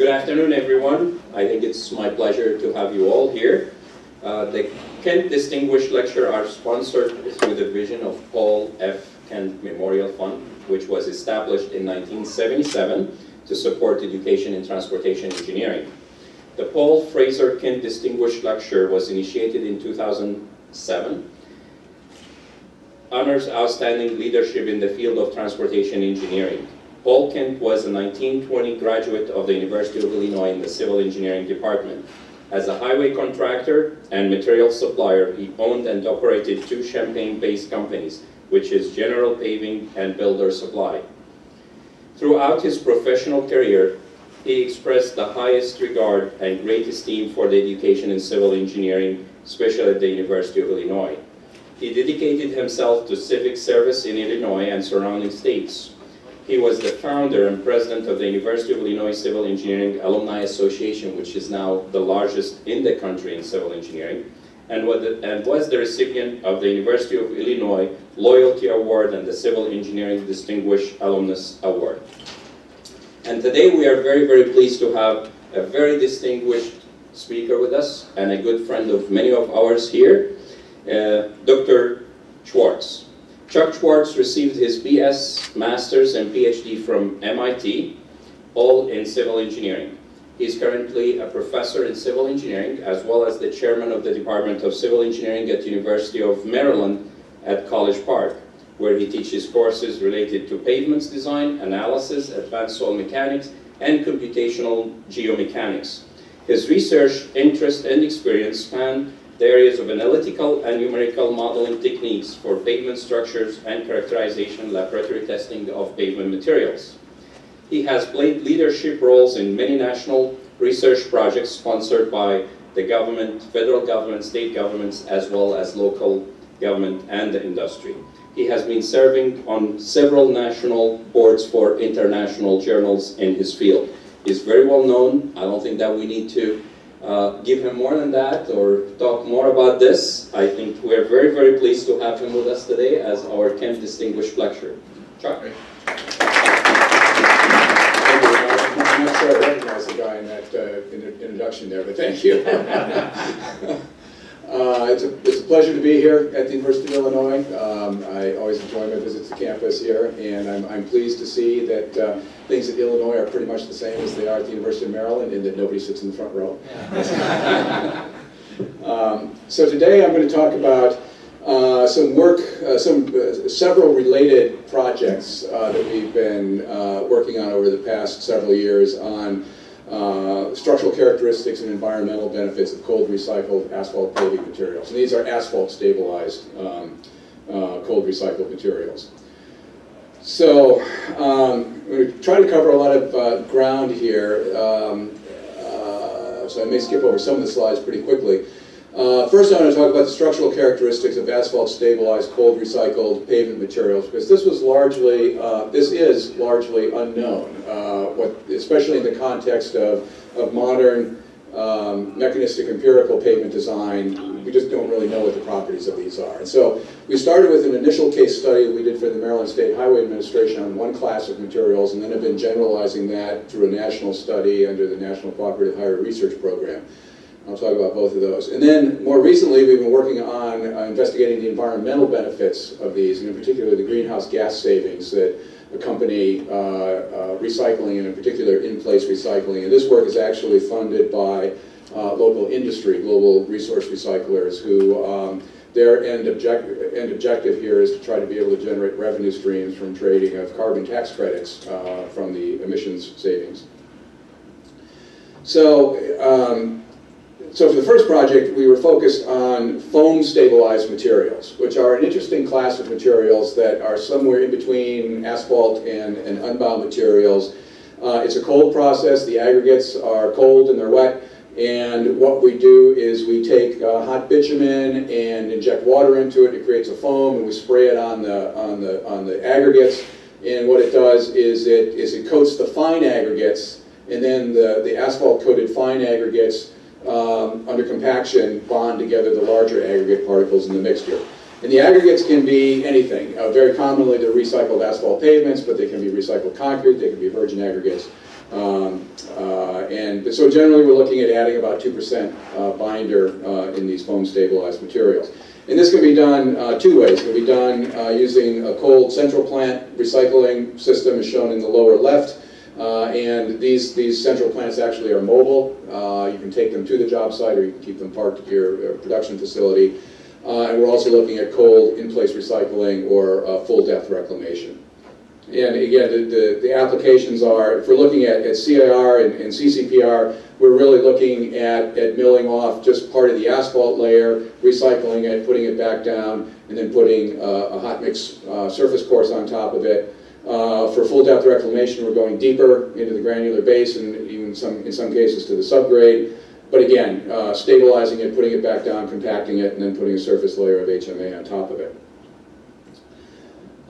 Good afternoon, everyone. I think it's my pleasure to have you all here. Uh, the Kent Distinguished Lecture are sponsored through the vision of Paul F. Kent Memorial Fund, which was established in 1977 to support education in transportation engineering. The Paul Fraser Kent Distinguished Lecture was initiated in 2007 honors outstanding leadership in the field of transportation engineering. Kent was a 1920 graduate of the University of Illinois in the Civil Engineering Department. As a highway contractor and material supplier, he owned and operated two Champaign-based companies, which is General Paving and Builder Supply. Throughout his professional career, he expressed the highest regard and great esteem for the education in civil engineering, especially at the University of Illinois. He dedicated himself to civic service in Illinois and surrounding states. He was the founder and president of the University of Illinois Civil Engineering Alumni Association, which is now the largest in the country in civil engineering, and was the, recipient of the University of Illinois Loyalty Award and the Civil Engineering Distinguished Alumnus Award. And today we are very, very pleased to have a very distinguished speaker with us and a good friend of many of ours here, uh, Dr. Schwartz. Chuck Schwartz received his BS, Master's, and PhD from MIT, all in civil engineering. He is currently a professor in civil engineering, as well as the chairman of the Department of Civil Engineering at University of Maryland at College Park, where he teaches courses related to pavements design, analysis, advanced soil mechanics, and computational geomechanics. His research interest and experience span the areas of analytical and numerical modeling techniques for pavement structures and characterization laboratory testing of pavement materials. He has played leadership roles in many national research projects sponsored by the government, federal government, state governments, as well as local government and the industry. He has been serving on several national boards for international journals in his field. He's very well known. I don't think that we need to uh, give him more than that or talk more about this. I think we're very, very pleased to have him with us today as our 10th Distinguished Lecturer. Chuck? I'm not sure I recognize the guy in that uh, introduction there, but thank you. Uh, it's, a, it's a pleasure to be here at the University of Illinois. Um, I always enjoy my visits to campus here, and I'm, I'm pleased to see that uh, things at Illinois are pretty much the same as they are at the University of Maryland, and that nobody sits in the front row. Yeah. um, so today I'm going to talk about uh, some work, uh, some uh, several related projects uh, that we've been uh, working on over the past several years on uh, structural characteristics and environmental benefits of cold recycled asphalt paving materials. And these are asphalt stabilized um, uh, cold recycled materials. So um, we're going to try to cover a lot of uh, ground here. Um, uh, so I may skip over some of the slides pretty quickly. Uh, first, I want to talk about the structural characteristics of asphalt-stabilized, cold recycled pavement materials, because this was largely, uh, this is largely unknown, uh, what, especially in the context of, of modern um, mechanistic empirical pavement design. We just don't really know what the properties of these are. And so we started with an initial case study that we did for the Maryland State Highway Administration on one class of materials, and then have been generalizing that through a national study under the National Cooperative Highway Research Program. I'll talk about both of those. And then more recently, we've been working on uh, investigating the environmental benefits of these, and in particular the greenhouse gas savings that accompany uh, uh, recycling, and in particular in-place recycling. And this work is actually funded by uh, local industry, global resource recyclers, who um, their end, object end objective here is to try to be able to generate revenue streams from trading of carbon tax credits uh, from the emissions savings. So um, so for the first project, we were focused on foam stabilized materials, which are an interesting class of materials that are somewhere in between asphalt and, and unbound materials. Uh, it's a cold process. The aggregates are cold and they're wet. And what we do is we take uh, hot bitumen and inject water into it. It creates a foam, and we spray it on the on the on the aggregates. And what it does is it is it coats the fine aggregates, and then the the asphalt coated fine aggregates um, under compaction bond together the larger aggregate particles in the mixture. And the aggregates can be anything. Uh, very commonly they're recycled asphalt pavements, but they can be recycled concrete, they can be virgin aggregates. Um, uh, and so generally, we're looking at adding about 2% uh, binder uh, in these foam stabilized materials. And this can be done uh, two ways. It can be done uh, using a cold central plant recycling system as shown in the lower left. Uh, and these, these central plants actually are mobile. Uh, you can take them to the job site or you can keep them parked at your uh, production facility. Uh, and we're also looking at cold in-place recycling or uh, full depth reclamation. And again, the, the, the applications are, if we're looking at, at CIR and, and CCPR, we're really looking at, at milling off just part of the asphalt layer, recycling it, putting it back down, and then putting uh, a hot mix surface course on top of it. Uh, for full depth reclamation, we're going deeper into the granular base and even some, in some cases to the subgrade. But again, uh, stabilizing it, putting it back down, compacting it, and then putting a surface layer of HMA on top of it.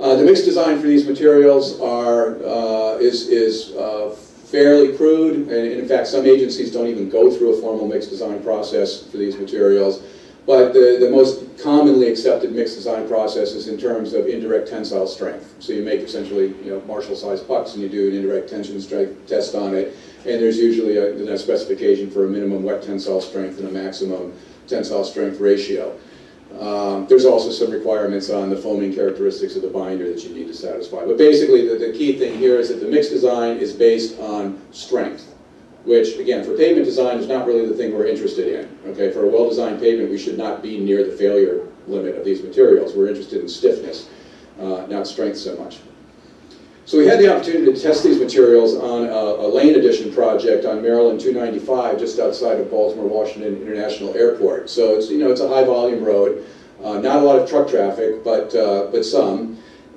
Uh, the mix design for these materials are, uh, is, is uh, fairly crude, and in fact, some agencies don't even go through a formal mix design process for these materials. But the, the most commonly accepted mix design process is in terms of indirect tensile strength. So you make essentially, you know, Marshall-sized pucks and you do an indirect tension strength test on it, and there's usually a, a specification for a minimum wet tensile strength and a maximum tensile strength ratio. Um, there's also some requirements on the foaming characteristics of the binder that you need to satisfy. But basically, the, the key thing here is that the mix design is based on strength, which, again, for pavement design is not really the thing we're interested in. Okay, for a well-designed pavement, we should not be near the failure limit of these materials. We're interested in stiffness, uh, not strength so much. So we had the opportunity to test these materials on a, a, lane addition project on Maryland 295, just outside of Baltimore Washington International Airport. So it's you know it's a high volume road, uh, not a lot of truck traffic, but uh, but some.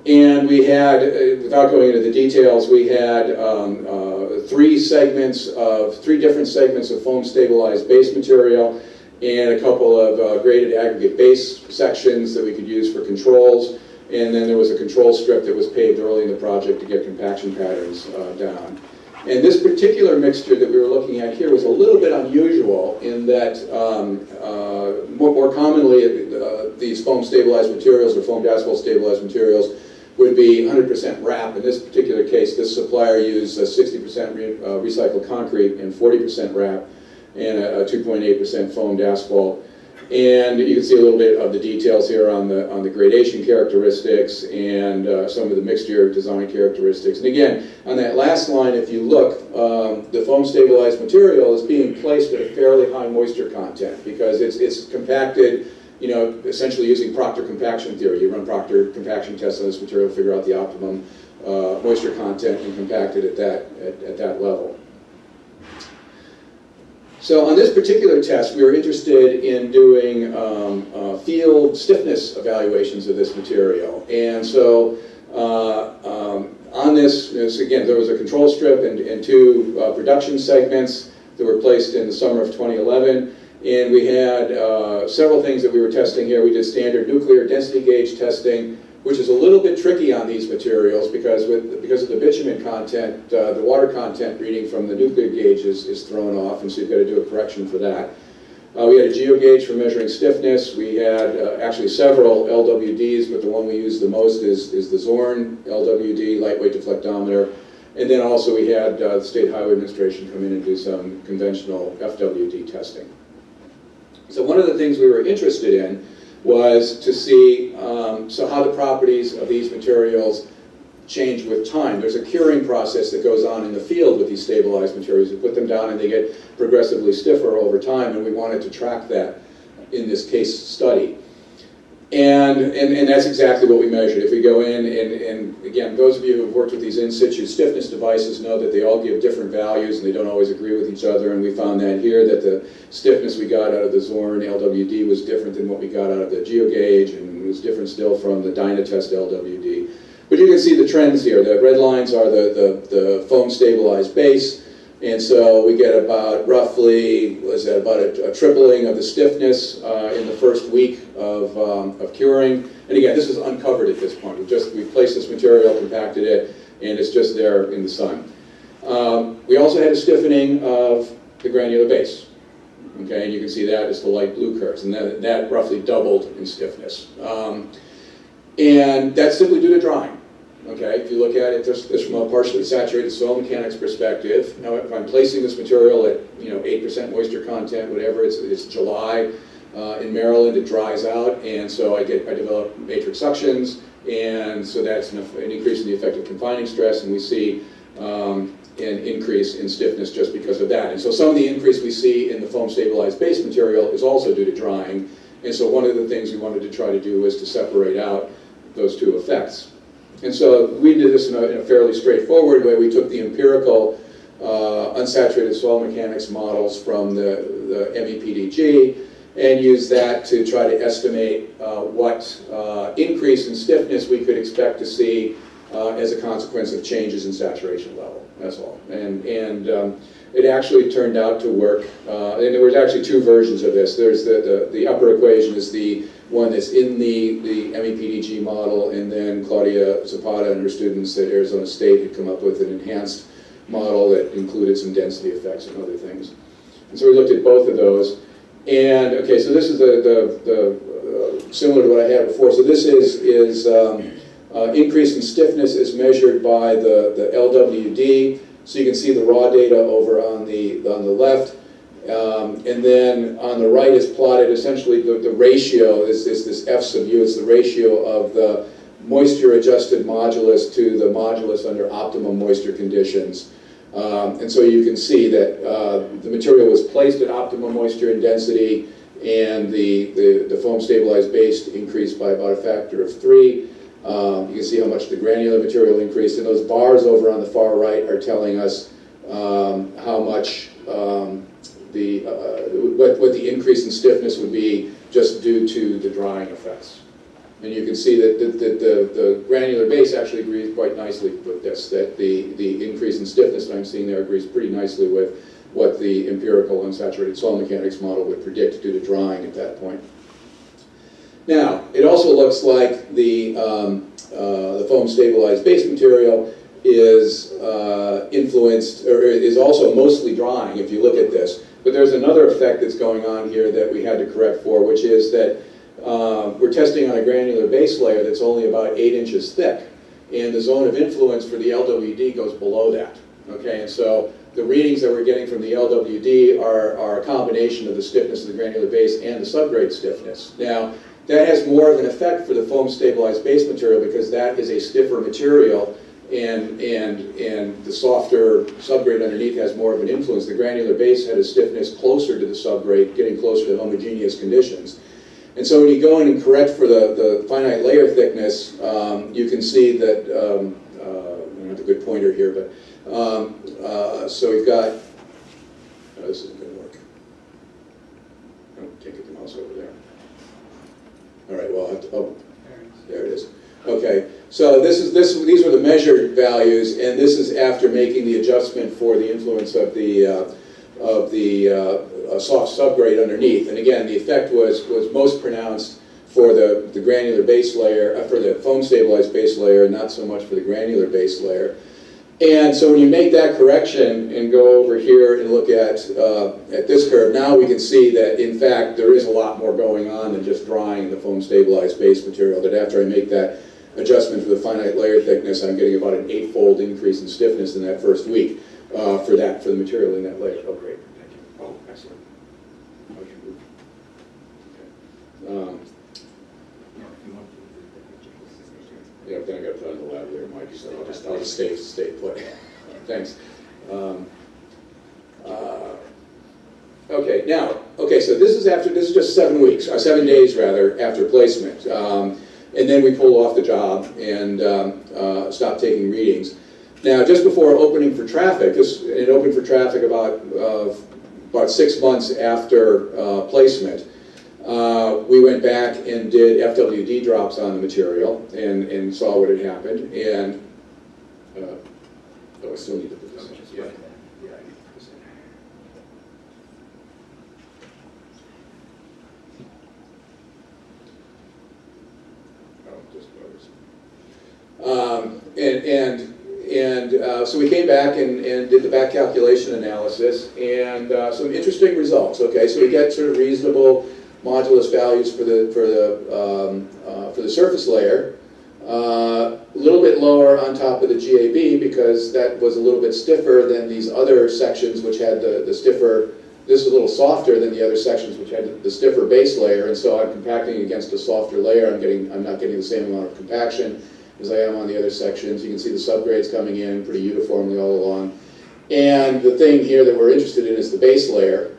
And we had, uh, without going into the details, we had um, uh, three segments of three different segments of foam stabilized base material, and a couple of uh, graded aggregate base sections that we could use for controls. And then there was a control strip that was paved early in the project to get compaction patterns uh, down. And this particular mixture that we were looking at here was a little bit unusual in that um, uh, more, more, commonly uh, these foam stabilized materials or foam asphalt stabilized materials would be 100% RAP. In this particular case, this supplier used 60% re uh, recycled concrete and 40% RAP and a 2.8% foamed asphalt. And you can see a little bit of the details here on the, on the gradation characteristics and uh, some of the mixture design characteristics. And again, on that last line, if you look, um, the foam stabilized material is being placed at a fairly high moisture content because it's, it's compacted, you know, essentially using Proctor compaction theory. You run Proctor compaction tests on this material, figure out the optimum uh, moisture content and compact it at that, at, at that level. So on this particular test, we were interested in doing um, uh, field stiffness evaluations of this material. And so uh, um, on this, this, again, there was a control strip and, and two uh, production segments that were placed in the summer of 2011. And we had uh, several things that we were testing here. We did standard nuclear density gauge testing, which is a little bit tricky on these materials because with because of the bitumen content, uh, the water content reading from the nuclear gauge is, is thrown off, and so you've got to do a correction for that. Uh, we had a GeoGauge for measuring stiffness. We had uh, actually several LWDs, but the one we use the most is, is the Zorn LWD, lightweight deflectometer. And then also we had uh, the State Highway Administration come in and do some conventional FWD testing. So one of the things we were interested in was to see um, so how the properties of these materials change with time. There's a curing process that goes on in the field with these stabilized materials. You put them down and they get progressively stiffer over time, and we wanted to track that in this case study. And, and, and that's exactly what we measured. If we go in, and, and again, those of you who have worked with these in-situ stiffness devices know that they all give different values and they don't always agree with each other, and we found that here, that the stiffness we got out of the Zorn LWD was different than what we got out of the GeoGauge, and was different still from the Dynatest LWD. But you can see the trends here. The red lines are the, the, the foam stabilized base, and so we get about roughly, was that about a, a tripling of the stiffness uh, in the first week of, um, of curing. And again, this is uncovered at this point. We just, we placed this material, compacted it, and it's just there in the sun. Um, we also had a stiffening of the granular base. Okay, and you can see that is the light blue curves, and that, that roughly doubled in stiffness. Um, and that's simply due to drying. Okay? If you look at it just, just from a partially saturated soil mechanics perspective, now if I'm placing this material at, you know, 8% moisture content, whatever, it's, it's July, uh, in Maryland, it dries out, and so I get, I develop matrix suctions, and so that's an, an increase in the effective confining stress, and we see um, an increase in stiffness just because of that. And so some of the increase we see in the foam stabilized base material is also due to drying, and so one of the things we wanted to try to do was to separate out those two effects. And so we did this in a, in a fairly straightforward way. We took the empirical uh, unsaturated soil mechanics models from the, the MEPDG and used that to try to estimate uh, what uh, increase in stiffness we could expect to see uh, as a consequence of changes in saturation level. That's all. And, and um, it actually turned out to work. Uh, and there was actually two versions of this. There's the, the, the upper equation is the one that's in the, the MEPDG model, and then Claudia Zapata and her students at Arizona State had come up with an enhanced model that included some density effects and other things. And so we looked at both of those. And, okay, so this is the, the, the uh, similar to what I had before. So this is, is um, uh, increase in stiffness is measured by the, the LWD. So you can see the raw data over on the, on the left. Um, and then on the right is plotted essentially the, the ratio, is, is this F sub u, it's the ratio of the moisture adjusted modulus to the modulus under optimum moisture conditions. Um, and so you can see that uh, the material was placed at optimum moisture and density and the, the, the foam stabilized base increased by about a factor of three. Um, you can see how much the granular material increased, and those bars over on the far right are telling us um, how much um, the, uh, what, what the increase in stiffness would be just due to the drying effects. And you can see that the, the, the, the, granular base actually agrees quite nicely with this, that the, the increase in stiffness that I'm seeing there agrees pretty nicely with what the empirical unsaturated soil mechanics model would predict due to drying at that point. Now, it also looks like the, um, uh, the foam stabilized base material is uh, influenced, or is also mostly drying if you look at this. But there's another effect that's going on here that we had to correct for, which is that uh, we're testing on a granular base layer that's only about eight inches thick. And the zone of influence for the LWD goes below that. Okay, and so the readings that we're getting from the LWD are, are a combination of the stiffness of the granular base and the subgrade stiffness. Now, that has more of an effect for the foam stabilized base material because that is a stiffer material and, and, and the softer subgrade underneath has more of an influence. The granular base had a stiffness closer to the subgrade, getting closer to homogeneous conditions. And so when you go in and correct for the, the finite layer thickness, um, you can see that, um, uh, I don't have a good pointer here, but, um, uh, so we've got, oh, this isn't going to work. Oh, can't get the mouse over there. All right, well, I'll have to, oh, there it is. Okay, so this is this. These were the measured values, and this is after making the adjustment for the influence of the uh, of the uh, soft subgrade underneath. And again, the effect was was most pronounced for the the granular base layer, uh, for the foam stabilized base layer, not so much for the granular base layer. And so when you make that correction and go over here and look at, uh, at this curve, now we can see that in fact there is a lot more going on than just drying the foam stabilized base material, that after I make that adjustment for the finite layer thickness, I'm getting about an eightfold increase in stiffness in that first week uh, for that, for the material in that layer. Oh, great, thank you. Oh, excellent. Okay. Um, yeah, then I got to put on the lab there, Mike, so I'll just, I'll just stay, stay put. Thanks. Um, uh, okay, now, okay, so this is after, this is just seven weeks, or seven days rather, after placement. Um, and then we pull off the job and um, uh, stop taking readings. Now, just before opening for traffic, this, it opened for traffic about, uh, about six months after uh, placement. Uh, we went back and did FWD drops on the material and, and saw what had happened. And, uh, oh, I still need to put this in. Yeah. Yeah, I need to put this in. Oh, just. Um, and, and and uh, so we came back and, and did the back calculation analysis and uh, some interesting results. Okay, so we get sort of reasonable modulus values for the for the um, uh, for the surface layer, Uh, A little bit lower on top of the GAB because that was a little bit stiffer than these other sections which had the, the stiffer, this is a little softer than the other sections which had the stiffer base layer, and so I'm compacting against a softer layer, I'm getting, I'm not getting the same amount of compaction as I am on the other sections. You can see the subgrades coming in pretty uniformly all along. And the thing here that we're interested in is the base layer.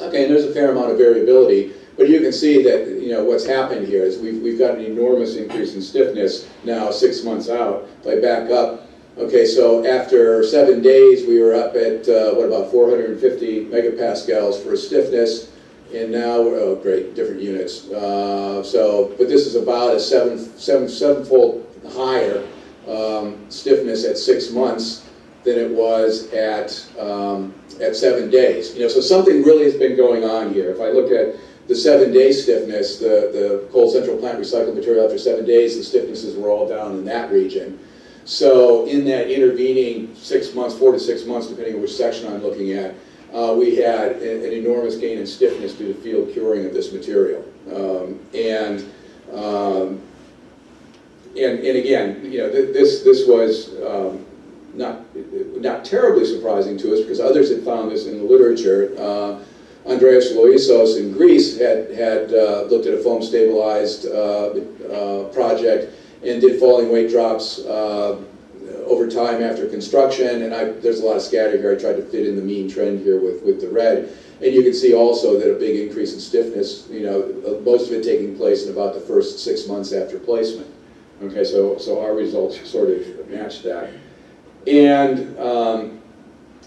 Okay, and there's a fair amount of variability, but you can see that, you know, what's happened here is we've, we've got an enormous increase in stiffness now, six months out. If I back up, okay, so after seven days, we were up at, uh, what, about 450 megapascals for stiffness, and now, oh, great, different units. Uh, so, but this is about a seven, seven, sevenfold higher um, stiffness at six months than it was at, um, at seven days. You know, so something really has been going on here. If I look at the seven-day stiffness, the, the cold central plant recycled material after seven days, the stiffnesses were all down in that region. So in that intervening six months, four to six months, depending on which section I'm looking at, uh, we had an enormous gain in stiffness due to field curing of this material. Um, and, um, and, and again, you know, th- this, this was um, not, not terribly surprising to us because others had found this in the literature. Uh, Andreas Loizos in Greece had, had uh, looked at a foam stabilized uh, uh, project and did falling weight drops uh, over time after construction. And I, there's a lot of scatter here. I tried to fit in the mean trend here with, with the red. And you can see also that a big increase in stiffness, you know, uh, most of it taking place in about the first six months after placement. Okay, so, so our results sort of match that. And, um,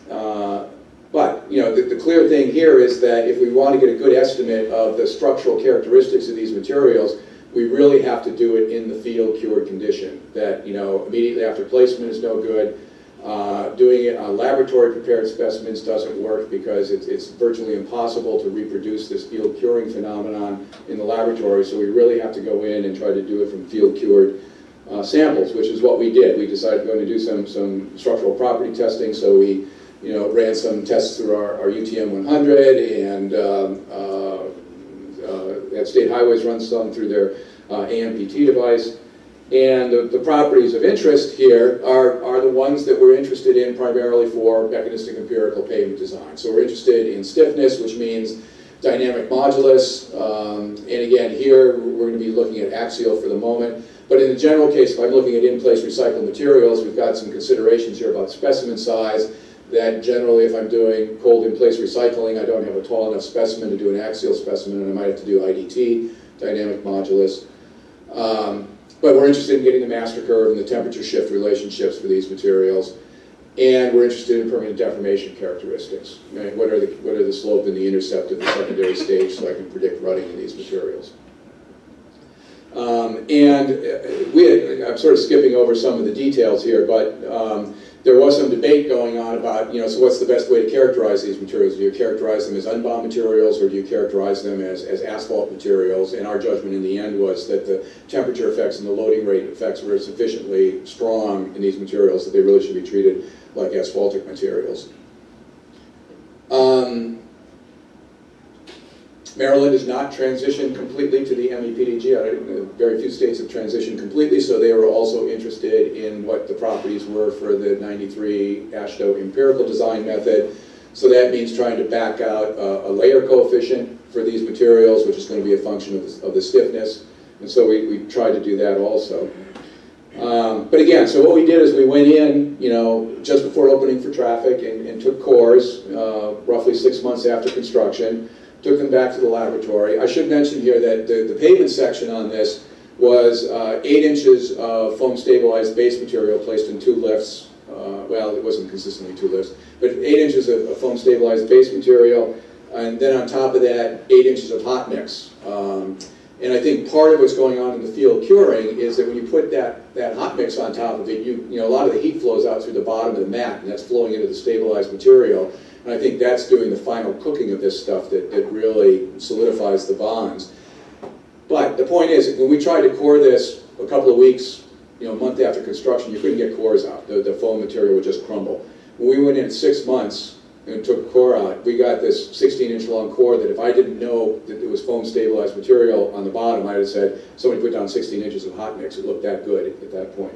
uh, but, you know, the, the clear thing here is that if we want to get a good estimate of the structural characteristics of these materials, we really have to do it in the field cured condition. That, you know, immediately after placement is no good. Uh, doing it on laboratory prepared specimens doesn't work because it's, it's virtually impossible to reproduce this field curing phenomenon in the laboratory. So we really have to go in and try to do it from field cured uh, samples, which is what we did. We decided we're going to do some, some structural property testing, so we you know, ran some tests through our, our UTM 100 and um, uh, uh, at State Highways run some through their uh, AMPT device. And the, the properties of interest here are, are the ones that we're interested in primarily for mechanistic empirical pavement design. So we're interested in stiffness, which means dynamic modulus. Um, and again, here we're going to be looking at axial for the moment. But in the general case, if I'm looking at in-place recycled materials, we've got some considerations here about specimen size, that generally if I'm doing cold in-place recycling, I don't have a tall enough specimen to do an axial specimen, and I might have to do IDT, dynamic modulus. Um, but we're interested in getting the master curve and the temperature shift relationships for these materials. And we're interested in permanent deformation characteristics. Right? What, are the, what are the slope and the intercept of the secondary stage so I can predict rutting in these materials. Um, and uh, we I'm sort of skipping over some of the details here, but um, there was some debate going on about, you know, so what's the best way to characterize these materials? Do you characterize them as unbound materials or do you characterize them as, as asphalt materials? And our judgment in the end was that the temperature effects and the loading rate effects were sufficiently strong in these materials that they really should be treated like asphaltic materials. Um, Maryland has not transitioned completely to the MEPDG. Very few states have transitioned completely, so they were also interested in what the properties were for the 93 AASHTO empirical design method. So that means trying to back out a, a layer coefficient for these materials, which is going to be a function of the, of the stiffness. And so we, we tried to do that also. Um, but again, so what we did is we went in, you know, just before opening for traffic and, and took cores, uh, roughly six months after construction, took them back to the laboratory. I should mention here that the, the pavement section on this was uh, eight inches of foam stabilized base material placed in two lifts. Uh, well, it wasn't consistently two lifts, but eight inches of, of foam stabilized base material, and then on top of that, eight inches of hot mix. Um, and I think part of what's going on in the field curing is that when you put that, that hot mix on top of it, you, you know, a lot of the heat flows out through the bottom of the mat, and that's flowing into the stabilized material. And I think that's doing the final cooking of this stuff that, that really solidifies the bonds. But the point is, when we tried to core this a couple of weeks, you know, a month after construction, you couldn't get cores out. The, the foam material would just crumble. When we went in six months, and took core out, we got this 16-inch long core that if I didn't know that it was foam stabilized material on the bottom, I'd have said, somebody put down 16 inches of hot mix. It looked that good at that point.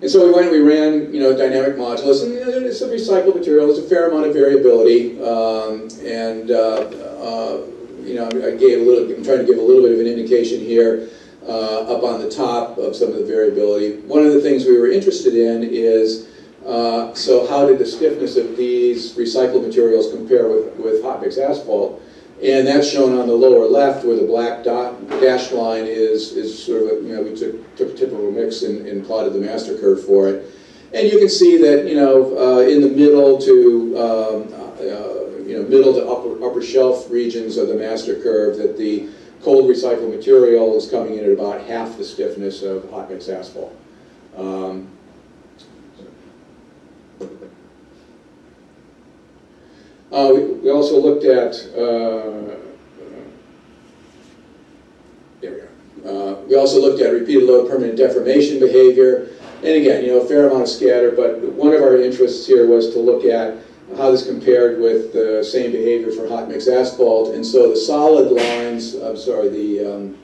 And so we went and we ran, you know, dynamic modulus, and you know, it's a recycled material. There's a fair amount of variability, um, and uh, uh, you know, I gave a little. I'm trying to give a little bit of an indication here uh, up on the top of some of the variability. One of the things we were interested in is uh, so how did the stiffness of these recycled materials compare with with hot mix asphalt? And that's shown on the lower left where the black dot dashed line is, is sort of, a, you know, we took, took a typical mix and, and plotted the master curve for it. And you can see that, you know, uh, in the middle to, um, uh, you know, middle to upper, upper shelf regions of the master curve that the cold recycled material is coming in at about half the stiffness of hot mix asphalt. Um, Uh, we, we also looked at, uh, there we are. Uh, we also looked at repeated load permanent deformation behavior. And again, you know, a fair amount of scatter, but one of our interests here was to look at how this compared with the same behavior for hot mix asphalt. And so the solid lines, I'm sorry, the, um,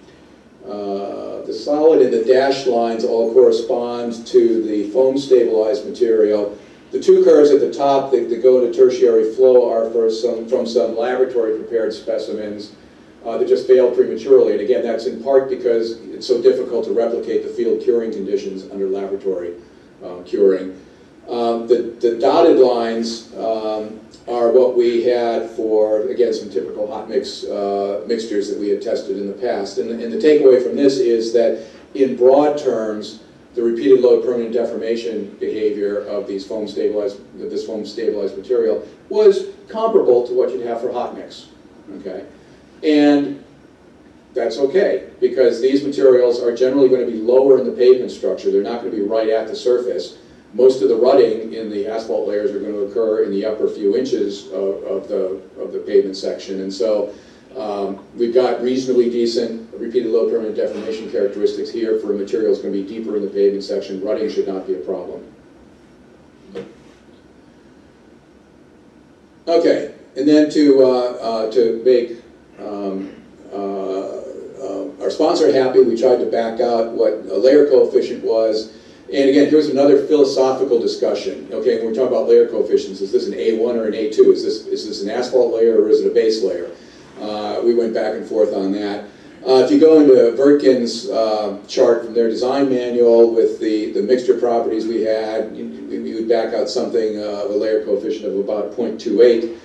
uh, the solid and the dashed lines all correspond to the foam stabilized material. The two curves at the top that, that go into tertiary flow are for some, from some laboratory prepared specimens uh, that just failed prematurely. And again, that's in part because it's so difficult to replicate the field curing conditions under laboratory uh, curing. Um, the, the dotted lines um, are what we had for, again, some typical hot mix uh, mixtures that we had tested in the past. And, and the takeaway from this is that in broad terms, the repeated load permanent deformation behavior of these foam stabilized, this foam stabilized material was comparable to what you'd have for hot mix, okay? And that's okay, because these materials are generally going to be lower in the pavement structure. They're not going to be right at the surface. Most of the rutting in the asphalt layers are going to occur in the upper few inches of, of the, of the pavement section. And so um, we've got reasonably decent repeated low permanent deformation characteristics here for materials going to be deeper in the pavement section. Rutting should not be a problem. Okay, and then to, uh, uh, to make um, uh, uh, our sponsor happy, we tried to back out what a layer coefficient was. And again, here's another philosophical discussion. Okay, when we're talking about layer coefficients, is this an A1 or an A2? Is this, is this an asphalt layer or is it a base layer? Uh, we went back and forth on that. Uh, if you go into Wirtgen's uh, chart from their design manual with the, the mixture properties we had, you, you would back out something, uh, a layer coefficient of about 0.28.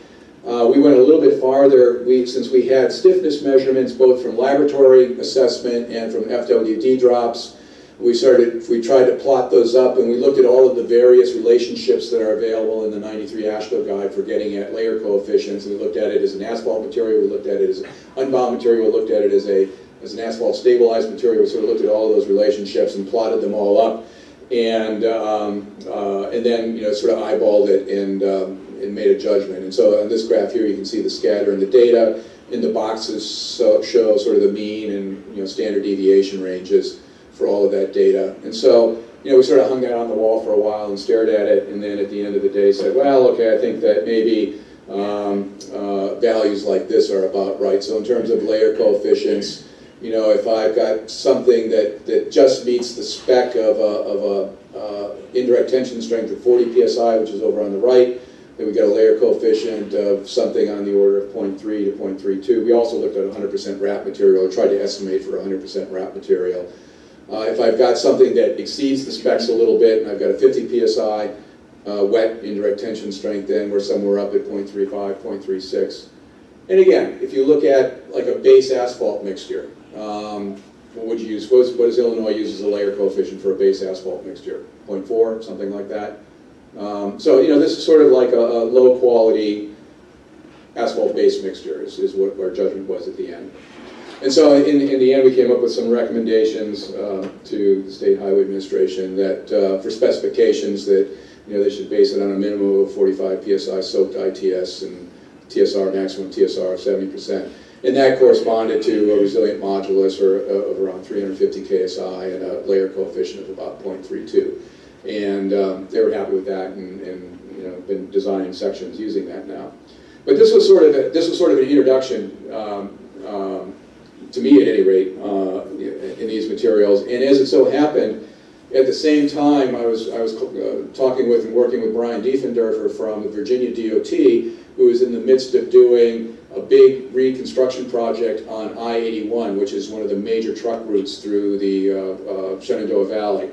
Uh, we went a little bit farther we, since we had stiffness measurements both from laboratory assessment and from FWD drops we started, we tried to plot those up and we looked at all of the various relationships that are available in the 93 AASHTO guide for getting at layer coefficients. And we looked at it as an asphalt material, we looked at it as unbound material, we looked at it as, a, as an asphalt stabilized material. We sort of looked at all of those relationships and plotted them all up. And, um, uh, and then, you know, sort of eyeballed it and, um, and made a judgment. And so on this graph here, you can see the scatter and the data. In the boxes so, show sort of the mean and, you know, standard deviation ranges for all of that data. And so, you know, we sort of hung that on the wall for a while and stared at it, and then at the end of the day said, well, okay, I think that maybe um, uh, values like this are about right. So in terms of layer coefficients, you know, if I've got something that, that just meets the spec of a, of a uh, indirect tension strength of 40 psi, which is over on the right, then we get a layer coefficient of something on the order of 0.3 to 0.32. We also looked at 100% RAP material, or tried to estimate for 100% RAP material. Uh, if I've got something that exceeds the specs a little bit, and I've got a 50 psi uh, wet indirect tension strength, then we're somewhere up at 0.35, 0.36. And again, if you look at like a base asphalt mixture, um, what would you use? What, is, what does Illinois use as a layer coefficient for a base asphalt mixture? 0.4, something like that. Um, so, you know, this is sort of like a, a low quality asphalt base mixture is, is what our judgment was at the end. And so in, in the end, we came up with some recommendations uh, to the State Highway Administration that uh, for specifications that, you know, they should base it on a minimum of 45 PSI soaked ITS and TSR, maximum TSR of 70%. And that corresponded to a resilient modulus or, uh, of around 350 KSI and a layer coefficient of about 0.32. And um, they were happy with that and, and, you know, been designing sections using that now. But this was sort of, a- this was sort of an introduction, um, um, to me at any rate, uh, in these materials. And as it so happened, at the same time, I was, I was uh, talking with and working with Brian Diefenderfer from the Virginia DOT, who is in the midst of doing a big reconstruction project on I-81, which is one of the major truck routes through the uh, uh, Shenandoah Valley.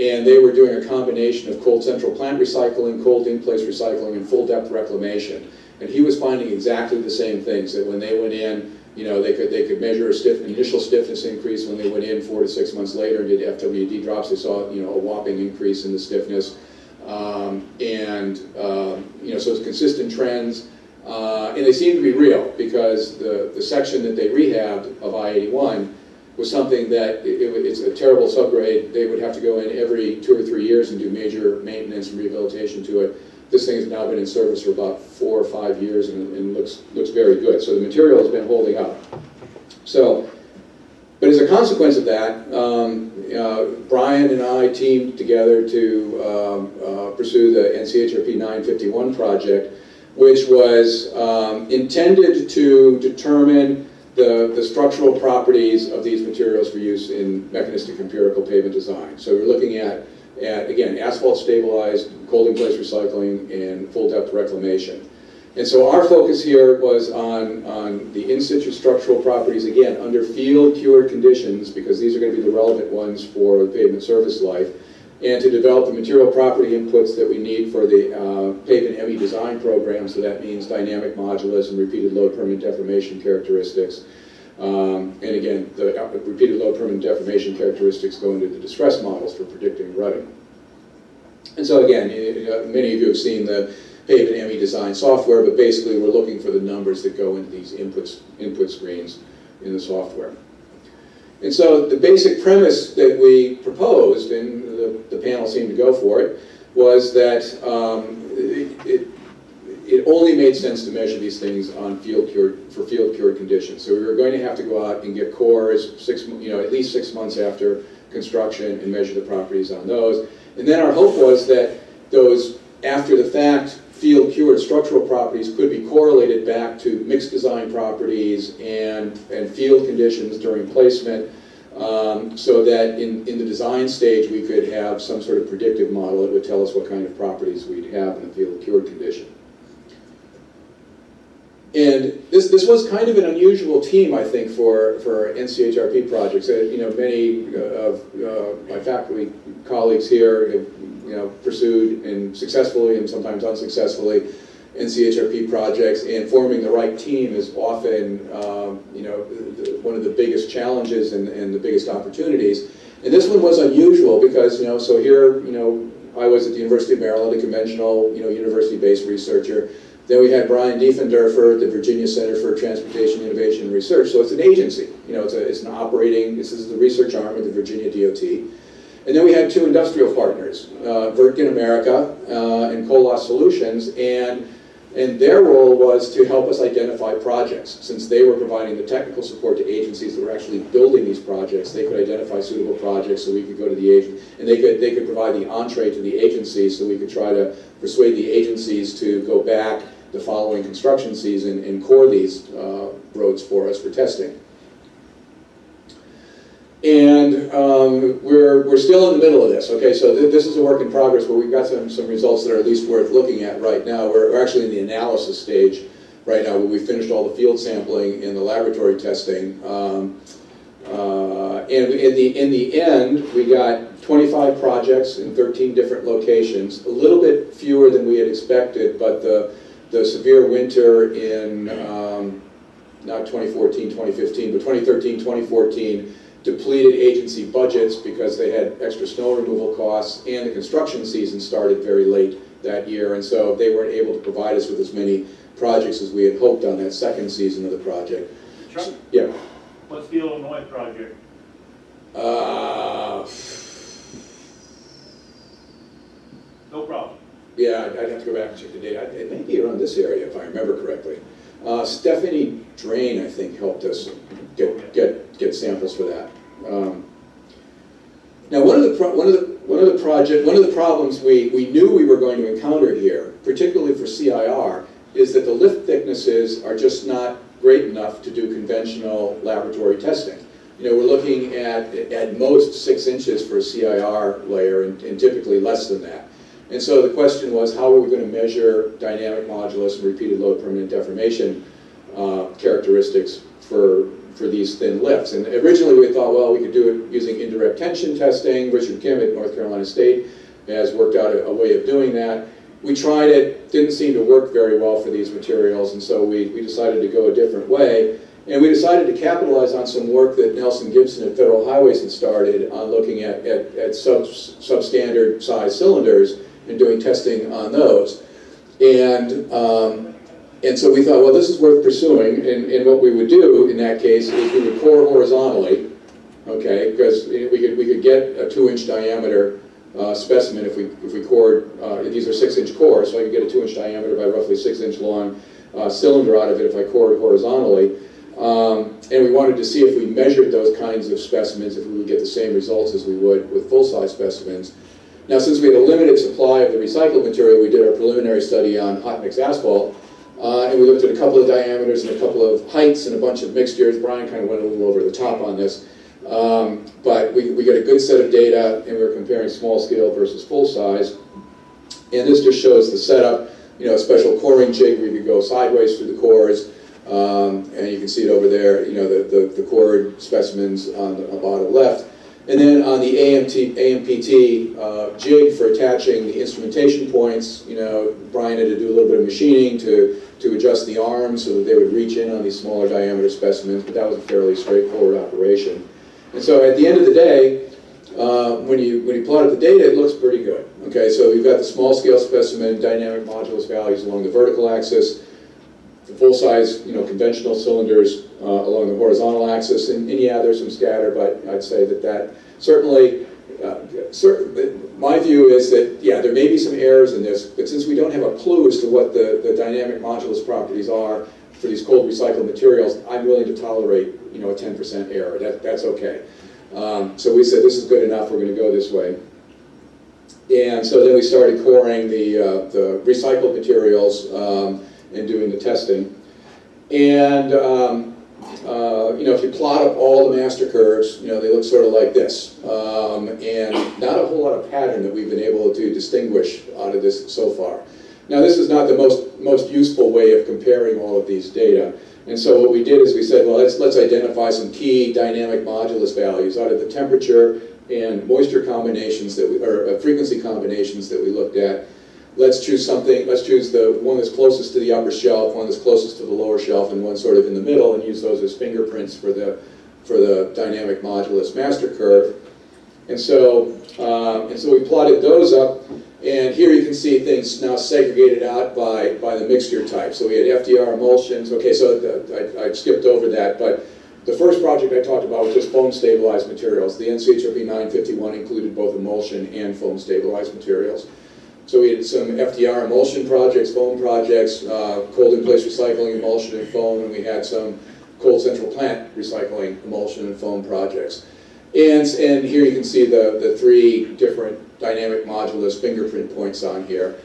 And they were doing a combination of cold central plant recycling, cold in-place recycling, and full depth reclamation. And he was finding exactly the same things, that when they went in, you know, they could, they could measure a stiff, initial stiffness increase when they went in four to six months later and did FWD drops, they saw, you know, a whopping increase in the stiffness. Um, and, um, you know, so it's consistent trends. Uh, and they seem to be real because the, the section that they rehabbed of I-81 was something that it, it- it's a terrible subgrade. They would have to go in every two or three years and do major maintenance and rehabilitation to it. This thing has now been in service for about four or five years and, and looks, looks very good. So the material has been holding up. So, but as a consequence of that, um, uh, Brian and I teamed together to um, uh, pursue the NCHRP 951 project, which was um, intended to determine the, the structural properties of these materials for use in mechanistic empirical pavement design. So we're looking at, at again, asphalt stabilized, cold in place recycling, and full depth reclamation. And so our focus here was on, on the in situ structural properties, again, under field cured conditions, because these are going to be the relevant ones for the pavement service life, and to develop the material property inputs that we need for the uh, pavement ME design program, so that means dynamic modulus and repeated load permanent deformation characteristics. Um, and again, the uh, repeated load permanent deformation characteristics go into the distress models for predicting rutting. And so again, you- many of you have seen the pavement ME design software, but basically we're looking for the numbers that go into these inputs, input screens in the software. And so the basic premise that we proposed, and the, the panel seemed to go for it, was that um, it, it, it only made sense to measure these things on field cured, for field cured conditions. So we were going to have to go out and get cores six, you know, at least six months after construction and measure the properties on those. And then our hope was that those after the fact field cured structural properties could be correlated back to mixed design properties and, and field conditions during placement um, so that in, in the design stage we could have some sort of predictive model that would tell us what kind of properties we'd have in a field cured condition. And this, this was kind of an unusual team, I think, for, for NCHRP projects. Uh, you know, many uh, of uh, my faculty colleagues here have, you know, pursued and successfully and sometimes unsuccessfully NCHRP projects, and forming the right team is often, um, you know, the, one of the biggest challenges and, and the biggest opportunities. And this one was unusual because, you know, so here, you know, I was at the University of Maryland, a conventional, you know, university-based researcher. Then we had Brian Diefenderfer at the Virginia Center for Transportation Innovation and Research. So it's an agency, you know, it's, a, it's an operating, this is the research arm of the Virginia DOT. And then we had two industrial partners, uh, America uh, and Colas Solutions, and, and their role was to help us identify projects. Since they were providing the technical support to agencies that were actually building these projects, they could identify suitable projects so we could go to the agent, and they could, they could provide the entree to the agencies so we could try to persuade the agencies to go back the following construction season and core these uh, roads for us for testing. And um, we're, we're still in the middle of this, okay? So th this is a work in progress, but we've got some, some results that are at least worth looking at right now. We're, we're actually in the analysis stage right now, we finished all the field sampling and the laboratory testing. Um, uh, and in the, in the end, we got 25 projects in 13 different locations, a little bit fewer than we had expected, but the, the severe winter in, um, not 2014, 2015, but 2013, 2014, depleted agency budgets because they had extra snow removal costs, and the construction season started very late that year, and so they weren't able to provide us with as many projects as we had hoped on that second season of the project. Chuck, Yeah. what's the Illinois project? Uh, No problem. Yeah, I'd have to go back and check the date. It may be around this area, if I remember correctly. Uh, Stephanie Drain, I think, helped us get, get, get samples for that. Um, Now, one of the, one of the, one of the project, one of the problems we, we knew we were going to encounter here, particularly for CIR, is that the lift thicknesses are just not great enough to do conventional laboratory testing. You know, we're looking at, at most six inches for a CIR layer and, and typically less than that. And so the question was, how are we going to measure dynamic modulus and repeated load permanent deformation uh, characteristics for, for these thin lifts? And originally we thought, well, we could do it using indirect tension testing. Richard Kim at North Carolina State has worked out a, a way of doing that. We tried it, didn't seem to work very well for these materials, and so we, we decided to go a different way. And we decided to capitalize on some work that Nelson Gibson at Federal Highways had started on looking at, at, at sub, substandard size cylinders and doing testing on those. And, um, and so we thought, well, this is worth pursuing. And, and what we would do in that case is we would core horizontally, okay, because we could, we could get a two inch diameter uh, specimen if we, if we cored, uh, these are six inch cores, so I could get a two inch diameter by roughly six inch long uh, cylinder out of it if I cored horizontally. Um, and we wanted to see if we measured those kinds of specimens, if we would get the same results as we would with full-size specimens. Now, since we had a limited supply of the recycled material, we did our preliminary study on hot mix asphalt, uh, and we looked at a couple of diameters and a couple of heights and a bunch of mixtures. Brian kind of went a little over the top on this. Um, but we, we got a good set of data, and we were comparing small scale versus full size. And this just shows the setup, you know, a special coring jig where you go sideways through the cores. Um, and you can see it over there, you know, the, the, the cored specimens on the bottom left. And then on the AMT, AMPT uh, jig for attaching the instrumentation points, you know, Brian had to do a little bit of machining to, to adjust the arms so that they would reach in on these smaller diameter specimens, but that was a fairly straightforward operation. And so at the end of the day, uh, when you when you plot the data, it looks pretty good. Okay, so you've got the small scale specimen, dynamic modulus values along the vertical axis, the full-size, you know, conventional cylinders uh, along the horizontal axis, and, and, yeah, there's some scatter, but I'd say that that certainly, uh, my view is that, yeah, there may be some errors in this, but since we don't have a clue as to what the, the dynamic modulus properties are for these cold recycled materials, I'm willing to tolerate, you know, a 10% error. That, that's okay. Um, so we said, this is good enough, we're going to go this way. And so then we started coring the, uh, the recycled materials, um, and doing the testing. And um, uh, you know, if you plot up all the master curves, you know, they look sort of like this. Um, and not a whole lot of pattern that we've been able to distinguish out of this so far. Now, this is not the most, most useful way of comparing all of these data. And so what we did is we said, well, let's, let's identify some key dynamic modulus values out of the temperature and moisture combinations that we, or uh, frequency combinations that we looked at let's choose something, let's choose the one that's closest to the upper shelf, one that's closest to the lower shelf, and one sort of in the middle, and use those as fingerprints for the, for the dynamic modulus master curve. And so, uh, and so we plotted those up, and here you can see things now segregated out by, by the mixture type. So we had FDR emulsions. Okay, so the, I, I skipped over that, but the first project I talked about was just foam stabilized materials. The NCHRP 951 included both emulsion and foam stabilized materials. So we had some FDR emulsion projects, foam projects, uh, cold in place recycling, emulsion and foam, and we had some cold central plant recycling, emulsion and foam projects. And, and here you can see the, the three different dynamic modulus fingerprint points on here.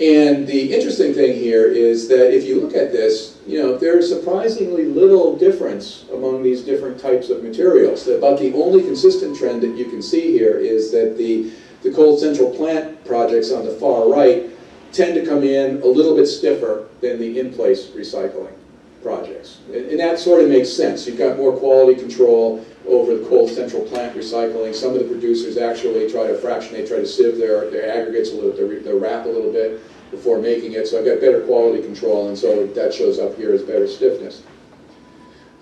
And the interesting thing here is that if you look at this, you know, there's surprisingly little difference among these different types of materials. About the only consistent trend that you can see here is that the the cold central plant projects on the far right tend to come in a little bit stiffer than the in-place recycling projects. And that sort of makes sense. You've got more quality control over the cold central plant recycling. Some of the producers actually try to fractionate, try to sieve their, their aggregates a little bit, their RAP a little bit before making it. So I've got better quality control, and so that shows up here as better stiffness.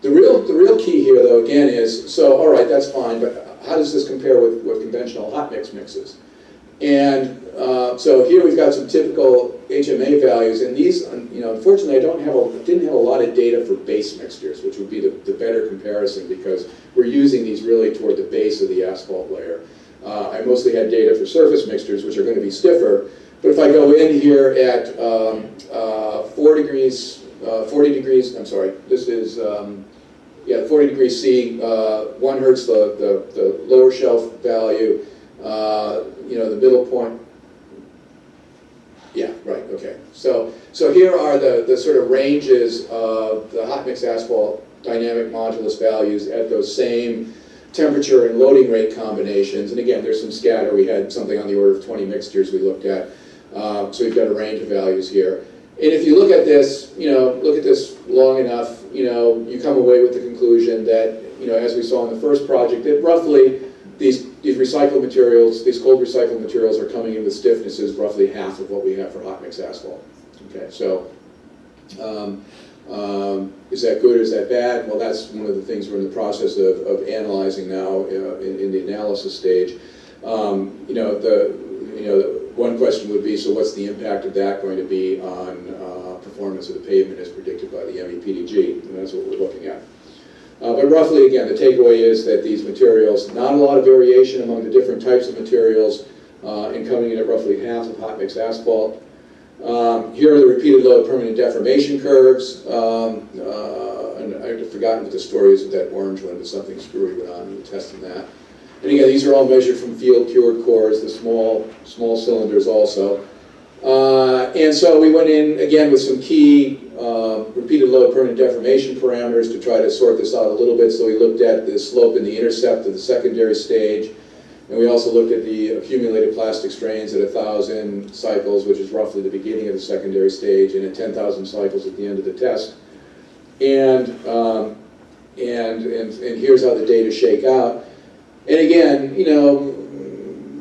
The real, the real key here, though, again, is, so, all right, that's fine, but how does this compare with, with conventional hot mix mixes? And uh, so here we've got some typical HMA values, and these, you know, unfortunately I don't have a, didn't have a lot of data for base mixtures, which would be the, the better comparison because we're using these really toward the base of the asphalt layer. Uh, I mostly had data for surface mixtures, which are going to be stiffer, but if I go in here at um, uh, 4 degrees, uh, 40 degrees, I'm sorry, this is um, yeah, 40 degrees C, uh, one hertz, the, the, the, lower shelf value, uh, you know, the middle point, yeah, right, okay. So, so here are the, the sort of ranges of the hot mix asphalt dynamic modulus values at those same temperature and loading rate combinations. And again, there's some scatter. We had something on the order of 20 mixtures we looked at. Uh, so we've got a range of values here. And if you look at this, you know, look at this long enough, you know, you come away with the conclusion that, you know, as we saw in the first project, that roughly these, these recycled materials, these cold recycled materials are coming in with stiffnesses roughly half of what we have for hot mix asphalt. Okay, so um, um, is that good or is that bad? Well, that's one of the things we're in the process of, of analyzing now uh, in, in, the analysis stage. Um, you know, the you know one question would be, so what's the impact of that going to be on uh, performance of the pavement as predicted by the MEPDG? And that's what we're looking at. Uh, but roughly, again, the takeaway is that these materials, not a lot of variation among the different types of materials, uh, and coming in at roughly half of hot mix asphalt. Um, here are the repeated load permanent deformation curves. Um, uh, and I've forgotten what the story is with that orange one, but something screwy went on in testing that. And again, these are all measured from field cured cores, the small, small cylinders also. Uh, and so we went in, again, with some key uh, repeated load permanent deformation parameters to try to sort this out a little bit. So we looked at the slope and the intercept of the secondary stage. And we also looked at the accumulated plastic strains at 1,000 cycles, which is roughly the beginning of the secondary stage, and at 10,000 cycles at the end of the test. And, um, and, and, and here's how the data shake out. And again, you know,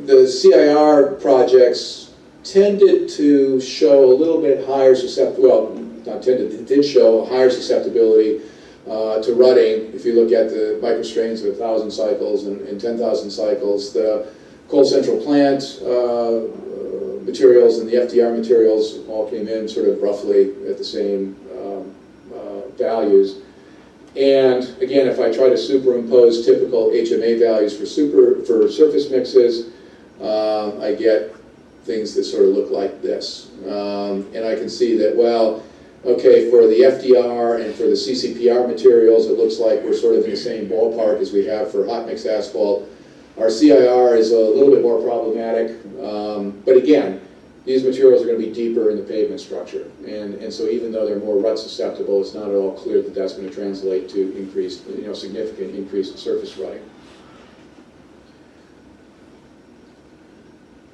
the CIR projects tended to show a little bit higher susceptibility, well, not tended, did show higher susceptibility uh, to rutting, if you look at the microstrains of 1,000 cycles and, and 10,000 cycles, the cold central plant uh, materials and the FDR materials all came in sort of roughly at the same um, uh, values. And again, if I try to superimpose typical HMA values for, super, for surface mixes, um, I get things that sort of look like this. Um, and I can see that, well, Okay, for the FDR and for the CCPR materials, it looks like we're sort of in the same ballpark as we have for hot mix asphalt. Our CIR is a little bit more problematic, um, but again, these materials are going to be deeper in the pavement structure. And, and so even though they're more rut susceptible, it's not at all clear that that's going to translate to increased, you know, significant increase in surface rutting.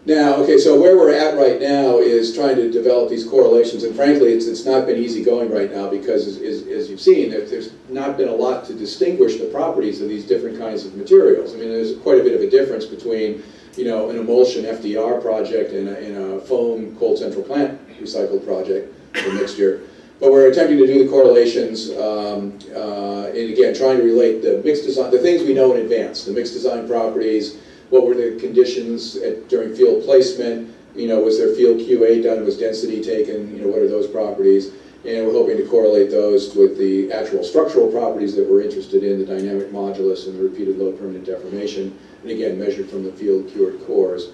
Now, okay, so where we're at right now is trying to develop these correlations, and frankly, it's, it's not been easy going right now because, as, as, as you've seen, there, there's not been a lot to distinguish the properties of these different kinds of materials. I mean, there's quite a bit of a difference between, you know, an emulsion FDR project and a, and a foam cold central plant recycled project or mixture. But we're attempting to do the correlations, um, uh, and again, trying to relate the mixed design, the things we know in advance, the mixed design properties, what were the conditions at, during field placement? You know, was there field QA done? Was density taken? You know, what are those properties? And we're hoping to correlate those with the actual structural properties that we're interested in, the dynamic modulus and the repeated low permanent deformation, and again, measured from the field cured cores,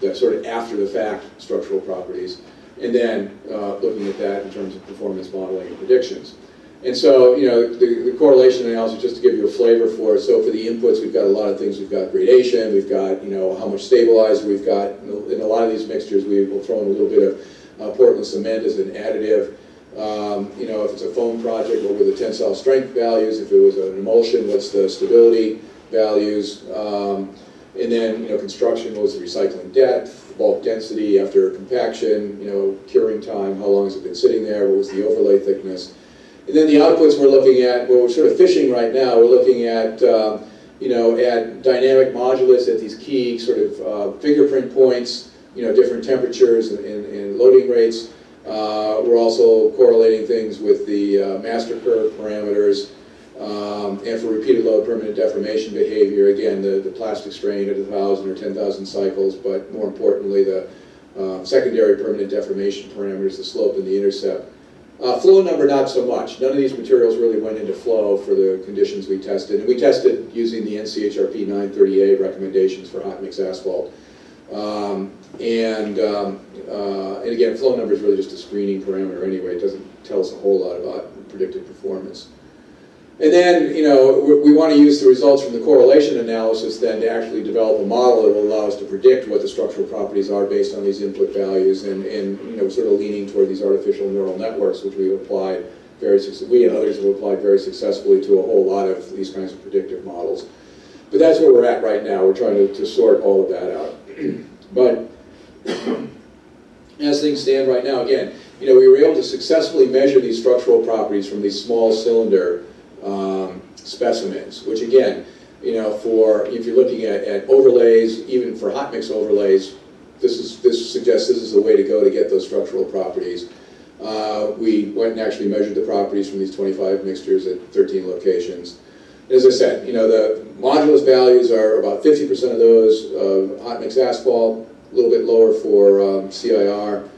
the sort of after the fact structural properties, and then uh, looking at that in terms of performance modeling and predictions. And so, you know, the, the, correlation analysis, just to give you a flavor for it, so for the inputs, we've got a lot of things. We've got gradation, we've got, you know, how much stabilizer we've got. In a lot of these mixtures, we will throw in a little bit of uh, Portland cement as an additive. Um, you know, if it's a foam project, what were the tensile strength values? If it was an emulsion, what's the stability values? Um, and then, you know, construction, what was the recycling depth, bulk density after compaction, you know, curing time, how long has it been sitting there, what was the overlay thickness? And then the outputs we're looking at, well, we're sort of fishing right now, we're looking at, uh, you know, at dynamic modulus at these key sort of uh, fingerprint points, you know, different temperatures and, and, and loading rates. Uh, we're also correlating things with the uh, master curve parameters um, and for repeated load permanent deformation behavior, again, the, the plastic strain at 1,000 or 10,000 cycles, but more importantly, the uh, secondary permanent deformation parameters, the slope and the intercept. Uh, flow number, not so much. None of these materials really went into flow for the conditions we tested. And we tested using the NCHRP 930A recommendations for hot mix asphalt. Um, and, um, uh, and again, flow number is really just a screening parameter anyway. It doesn't tell us a whole lot about predicted performance. And then, you know, we, want to use the results from the correlation analysis then to actually develop a model that will allow us to predict what the structural properties are based on these input values and, and you know, sort of leaning toward these artificial neural networks, which we've applied very, we and others have applied very successfully to a whole lot of these kinds of predictive models. But that's where we're at right now. We're trying to, to sort all of that out. but as things stand right now, again, you know, we were able to successfully measure these structural properties from these small cylinder um, specimens, which again, you know, for if you're looking at, at overlays, even for hot mix overlays, this is this suggests this is the way to go to get those structural properties. Uh, we went and actually measured the properties from these 25 mixtures at 13 locations. As I said, you know, the modulus values are about 50% of those of hot mix asphalt, a little bit lower for um, CIR,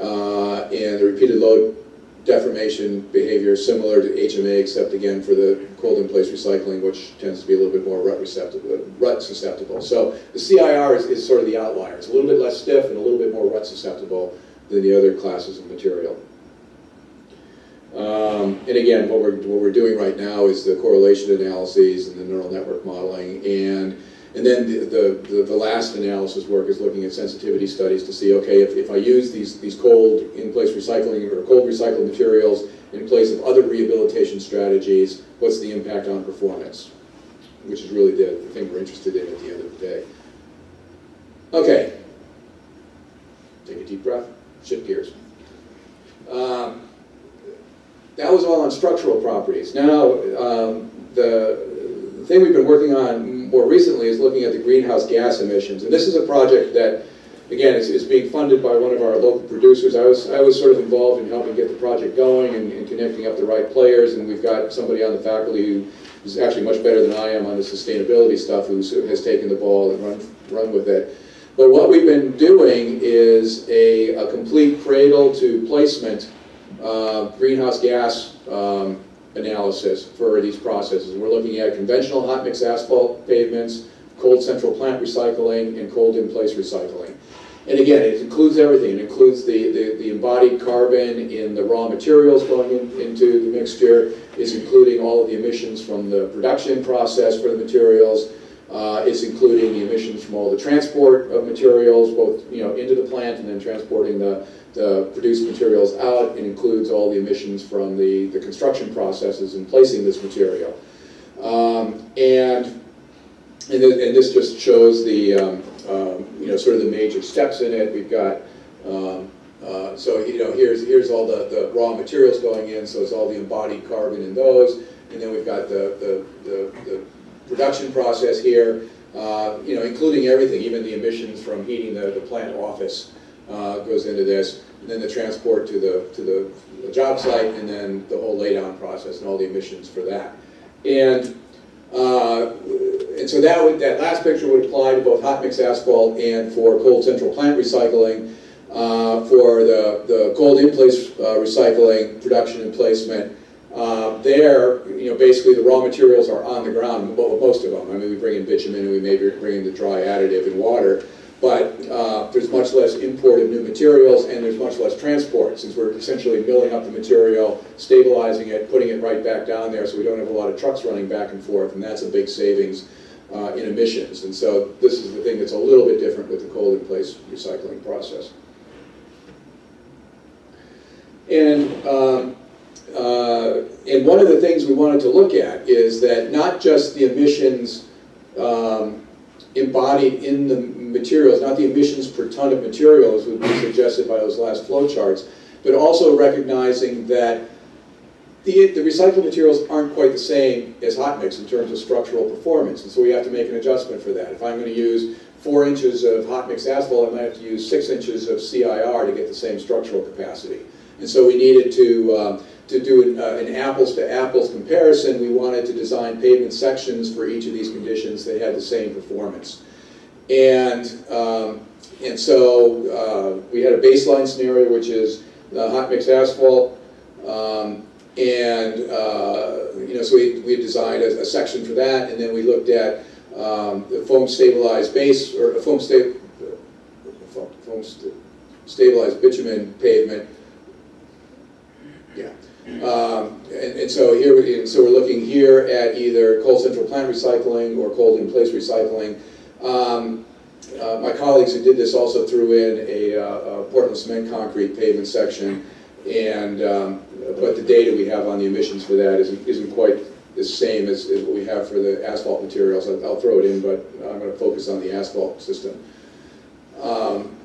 uh, and the repeated load deformation behavior similar to HMA, except again for the cold in place recycling, which tends to be a little bit more rut receptive, rut susceptible. So the CIR is, is sort of the outlier. It's a little bit less stiff and a little bit more rut susceptible than the other classes of material. Um, and again, what we're, what we're doing right now is the correlation analyses and the neural network modeling. And, and then the, the, the, the last analysis work is looking at sensitivity studies to see, okay, if, if I use these, these cold in-place recycling or cold recycled materials in place of other rehabilitation strategies, what's the impact on performance? Which is really the, the thing we're interested in at the end of the day. Okay. Take a deep breath, shift gears. Um, that was all on structural properties. Now, um, the, the thing we've been working on more recently is looking at the greenhouse gas emissions. And this is a project that, again, is, is being funded by one of our local producers. I was, I was sort of involved in helping get the project going and, and connecting up the right players. And we've got somebody on the faculty who is actually much better than I am on the sustainability stuff who has taken the ball and run, run with it. But what we've been doing is a, a complete cradle to placement uh, greenhouse gas um, analysis for these processes. We're looking at conventional hot mix asphalt pavements, cold central plant recycling, and cold in-place recycling. And again, it includes everything. It includes the, the, the embodied carbon in the raw materials going in, into the mixture. It's including all of the emissions from the production process for the materials. Uh, it's including the emissions from all the transport of materials, both you know into the plant and then transporting the, the produced materials out. It includes all the emissions from the, the construction processes in placing this material. Um, and, and, th and this just shows the, um, um, you know, sort of the major steps in it. We've got, um, uh, so, you know, here's, here's all the, the raw materials going in, so it's all the embodied carbon in those. And then we've got the, the, the, the production process here, uh, you know, including everything, even the emissions from heating the, the plant office uh, goes into this. And then the transport to the, to the job site, and then the whole laydown process and all the emissions for that. And, uh, and so that, would, that last picture would apply to both hot mix asphalt and for cold central plant recycling. Uh, for the, the cold in-place uh, recycling, production and placement, uh, there, you know, basically the raw materials are on the ground, most of them. I mean, we bring in bitumen and we maybe bring in the dry additive and water, but uh, there's much less import of new materials and there's much less transport since we're essentially milling up the material, stabilizing it, putting it right back down there so we don't have a lot of trucks running back and forth and that's a big savings uh, in emissions. And so this is the thing that's a little bit different with the cold in place recycling process. And um, uh, and one of the things we wanted to look at is that not just the emissions um, embodied in the materials, not the emissions per ton of materials would be suggested by those last flow charts, but also recognizing that the, the recycled materials aren't quite the same as hot mix in terms of structural performance, and so we have to make an adjustment for that. If I'm going to use four inches of hot mix asphalt, I might have to use six inches of CIR to get the same structural capacity. And so we needed to uh, to do an, uh, an, apples to apples comparison, we wanted to design pavement sections for each of these conditions that had the same performance. And, um, and so uh, we had a baseline scenario, which is hot mix asphalt. Um, and, uh, you know, so we, we designed a, a, section for that. And then we looked at um, the foam stabilized base, or foam, sta foam, foam st stabilized bitumen pavement. Um, and, and so here, and so we're looking here at either cold central plant recycling or cold in place recycling. Um, uh, My colleagues who did this also threw in a uh, a Portland cement concrete pavement section, and, um, but the data we have on the emissions for that isn't, isn't quite the same as, as what we have for the asphalt materials. I'll I'll throw it in, but I'm gonna focus on the asphalt system. Um,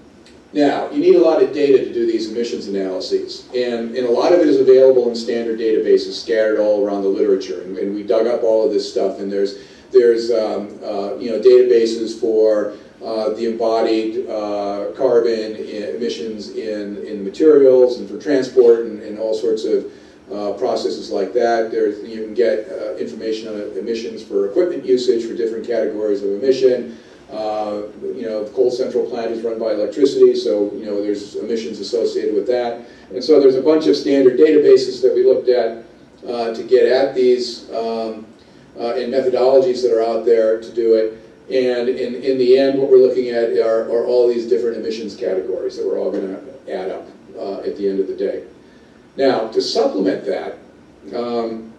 Now, you need a lot of data to do these emissions analyses, and, and a lot of it is available in standard databases scattered all around the literature, and, and we dug up all of this stuff, and there's, there's, um, uh, you know, databases for uh, the embodied uh, carbon emissions in, in materials and for transport and, and all sorts of uh, processes like that. There's, you can get uh, information on emissions for equipment usage for different categories of emission. Uh, You know, the cold central plant is run by electricity, so, you know, there's emissions associated with that. And so there's a bunch of standard databases that we looked at uh, to get at these um, uh, and methodologies that are out there to do it. And in, in the end, what we're looking at are, are all these different emissions categories that we're all gonna add up uh, at the end of the day. Now, to supplement that, um,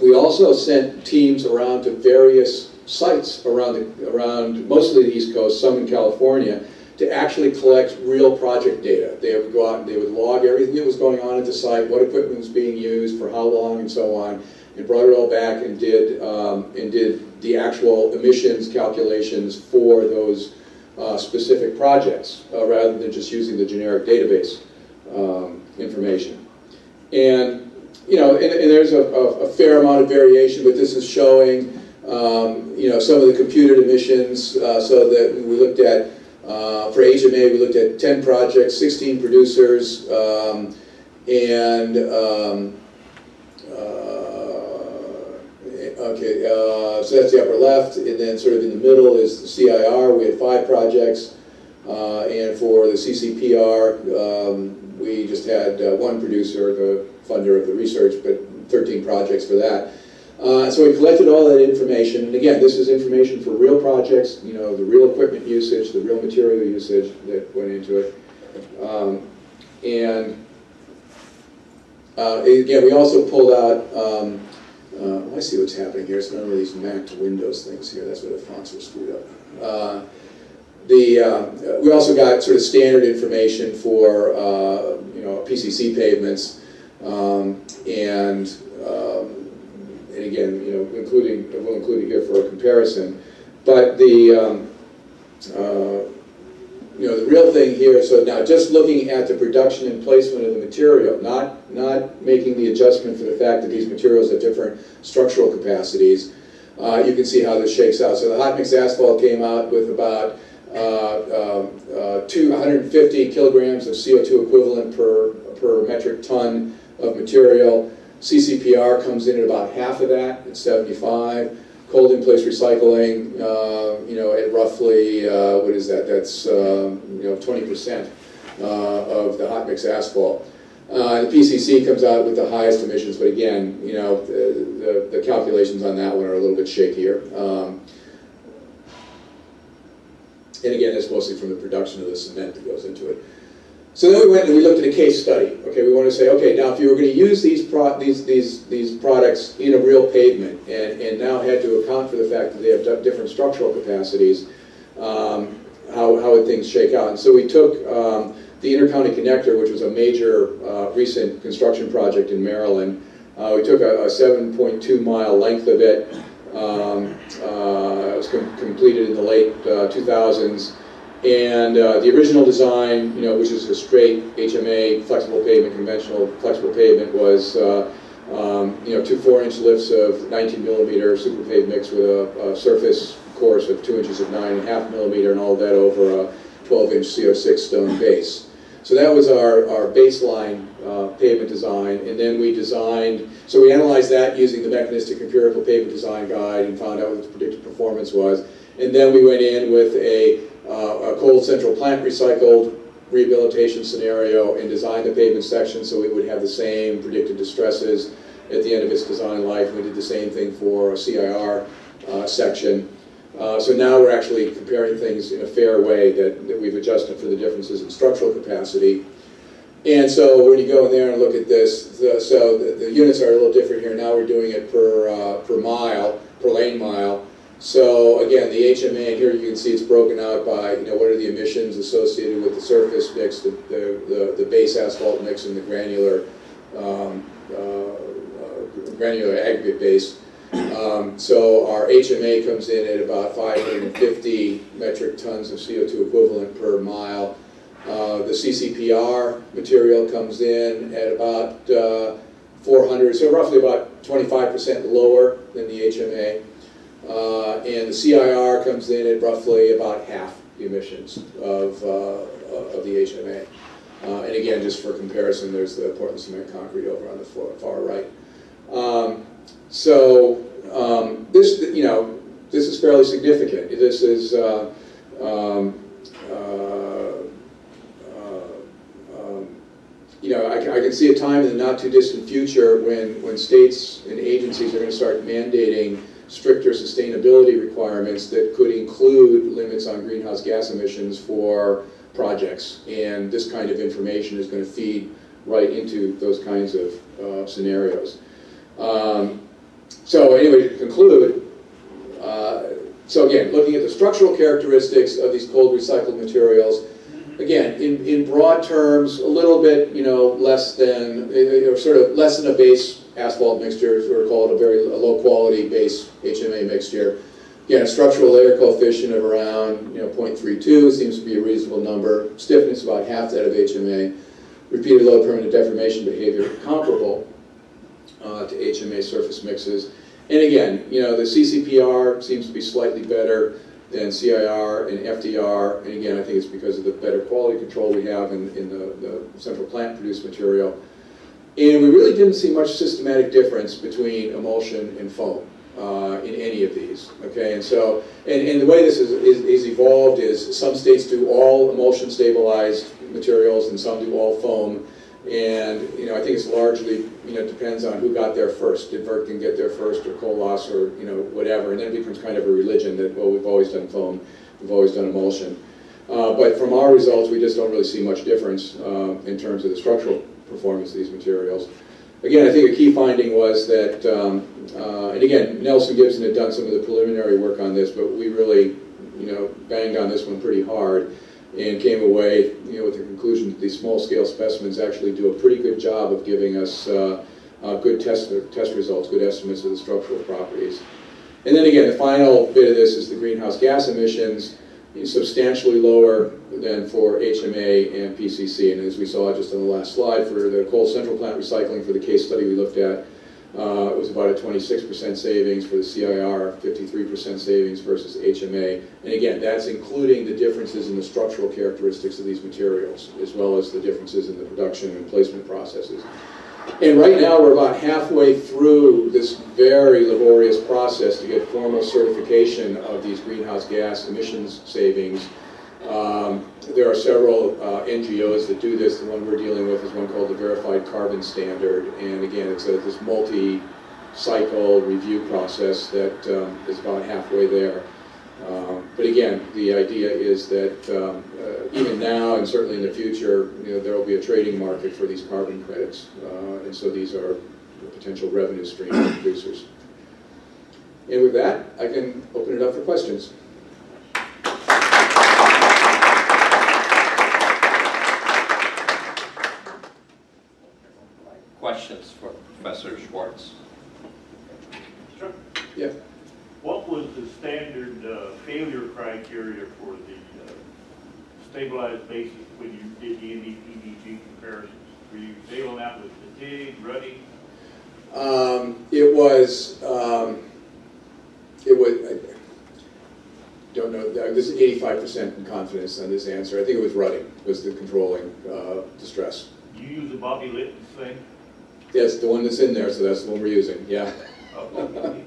we also sent teams around to various sites around, the, around mostly the East Coast, some in California, to actually collect real project data. They would go out and they would log everything that was going on at the site, what equipment was being used, for how long, and so on, and brought it all back and did um, and did the actual emissions calculations for those uh, specific projects, uh, rather than just using the generic database um, information. And you know, and, and there's a, a, fair amount of variation, but this is showing, um, you know, some of the computed emissions, uh, so that we looked at, uh, for HMA, we looked at 10 projects, 16 producers, um, and, um, uh, okay, uh, so that's the upper left, and then sort of in the middle is the CIR, we had five projects, uh, and for the CCPR, um, we just had one producer, the funder of the research, but 13 projects for that. Uh, so we collected all that information, and again, this is information for real projects, you know, the real equipment usage, the real material usage that went into it. Um, and uh, again, we also pulled out, um, uh, I see what's happening here, it's none of these Mac to Windows things here, that's where the fonts were screwed up. Uh, the, uh, we also got sort of standard information for, uh, you know, PCC pavements, um, and, um, and again, you know, including, we'll include it here for a comparison. But the, um, uh, you know, the real thing here, so now just looking at the production and placement of the material, not, not making the adjustment for the fact that these materials have different structural capacities, uh, you can see how this shakes out. So the hot mix asphalt came out with about uh, um, uh, 250 kilograms of CO2 equivalent per, per metric ton of material. CCPR comes in at about half of that, at 75. Cold in place recycling, uh, you know, at roughly, uh, what is that? That's, um, you know, 20% uh, of the hot mix asphalt. Uh, the PCC comes out with the highest emissions, but again, you know, the, the, the calculations on that one are a little bit shakier. Um, and again, that's mostly from the production of the cement that goes into it. So then we went and we looked at a case study. Okay, we want to say, okay, now if you were going to use these these these these products in a real pavement, and and now had to account for the fact that they have different structural capacities, um, how how would things shake out? And so we took um, the Intercounty Connector, which was a major uh, recent construction project in Maryland. Uh, we took a, a 7.2 mile length of it. Um, uh, it was com completed in the late uh, 2000s. And uh, the original design, you know, which is a straight HMA flexible pavement, conventional flexible pavement, was uh, um, you know two four-inch lifts of 19 millimeter super paved mix with a, a, surface course of two inches of nine and a half millimeter, and all that over a 12-inch CO6 stone base. So that was our, our baseline uh, pavement design, and then we designed, so we analyzed that using the mechanistic empirical pavement design guide and found out what the predicted performance was. And then we went in with a, uh, a cold central plant recycled rehabilitation scenario and designed the pavement section so it would have the same predicted distresses at the end of its design life. We did the same thing for a CIR uh, section. Uh, so now we're actually comparing things in a fair way that, that we've adjusted for the differences in structural capacity. And so when you go in there and look at this, the- so the, the units are a little different here. Now we're doing it per, uh, per mile, per lane mile. So again, the HMA, here you can see it's broken out by, you know, what are the emissions associated with the surface mix, the, the, the- the base asphalt mix and the granular, um, uh, uh, granular aggregate base. Um, So our HMA comes in at about 550 metric tons of CO2 equivalent per mile. Uh, The CCPR material comes in at about uh, 400, so roughly about 25% lower than the HMA. Uh, And the CIR comes in at roughly about half the emissions of, uh, of the HMA. Uh, And again, just for comparison, there's the Portland cement concrete over on the far right. Um, So um, this, you know, this is fairly significant. This is, uh, um, uh, uh, um, you know, I can, I can see a time in the not too distant future when, when states and agencies are going to start mandating stricter sustainability requirements that could include limits on greenhouse gas emissions for projects. And this kind of information is going to feed right into those kinds of uh, scenarios. Um, so anyway, to conclude, uh, so again, looking at the structural characteristics of these cold recycled materials, again, in, in broad terms, a little bit, you know, less than, or sort of less than a base asphalt mixture, or call it a very low quality base HMA mixture. Again, a structural layer coefficient of around, you know, 0.32 seems to be a reasonable number. Stiffness about half that of HMA. Repeated low permanent deformation behavior comparable uh, to HMA surface mixes. And again, you know, the CCPR seems to be slightly better than CIR and FDR. And again, I think it's because of the better quality control we have in, in the, the central plant produced material. And we really didn't see much systematic difference between emulsion and foam uh, in any of these. Okay, and so, and, and the way this is, is, is evolved is some states do all emulsion stabilized materials and some do all foam. And, you know, I think it's largely, you know, depends on who got there first. Did Wirtgen get there first or Colas or, you know, whatever. And then it becomes kind of a religion that, well, we've always done foam, we've always done emulsion. Uh, but from our results, we just don't really see much difference uh, in terms of the structural performance of these materials. Again, I think a key finding was that, um, uh, and again, Nelson Gibson had done some of the preliminary work on this, but we really, you know, banged on this one pretty hard and came away, you know, with the conclusion that these small-scale specimens actually do a pretty good job of giving us uh, uh, good test, test results, good estimates of the structural properties. And then again, the final bit of this is the greenhouse gas emissions, substantially lower than for HMA and PCC. And as we saw just on the last slide, for the cold central plant recycling, for the case study we looked at, uh, it was about a 26% savings for the CIR, 53% savings versus HMA. And again, that's including the differences in the structural characteristics of these materials, as well as the differences in the production and placement processes. And right now, we're about halfway through this very laborious process to get formal certification of these greenhouse gas emissions savings. Um, there are several uh, NGOs that do this. The one we're dealing with is one called the Verified Carbon Standard. And again, it's a, this multi-cycle review process that um, is about halfway there. Um, but again, the idea is that um, uh, even now and certainly in the future, you know, there will be a trading market for these carbon credits. Uh, and so these are potential revenue stream for producers. And with that, I can open it up for questions. Questions for Professor Schwartz? Sure. Yeah. What was the standard uh, failure criteria for the uh, stabilized basis when you did the MEPDG comparisons? Were you failing out with fatigue, rutting? Um, it was, um, it was, I don't know, this is eighty-five percent confidence on this answer. I think it was rutting, was the controlling, uh, distress. You use the Bobby Lytton thing? Yes, the one that's in there, so that's the one we're using, yeah. Oh,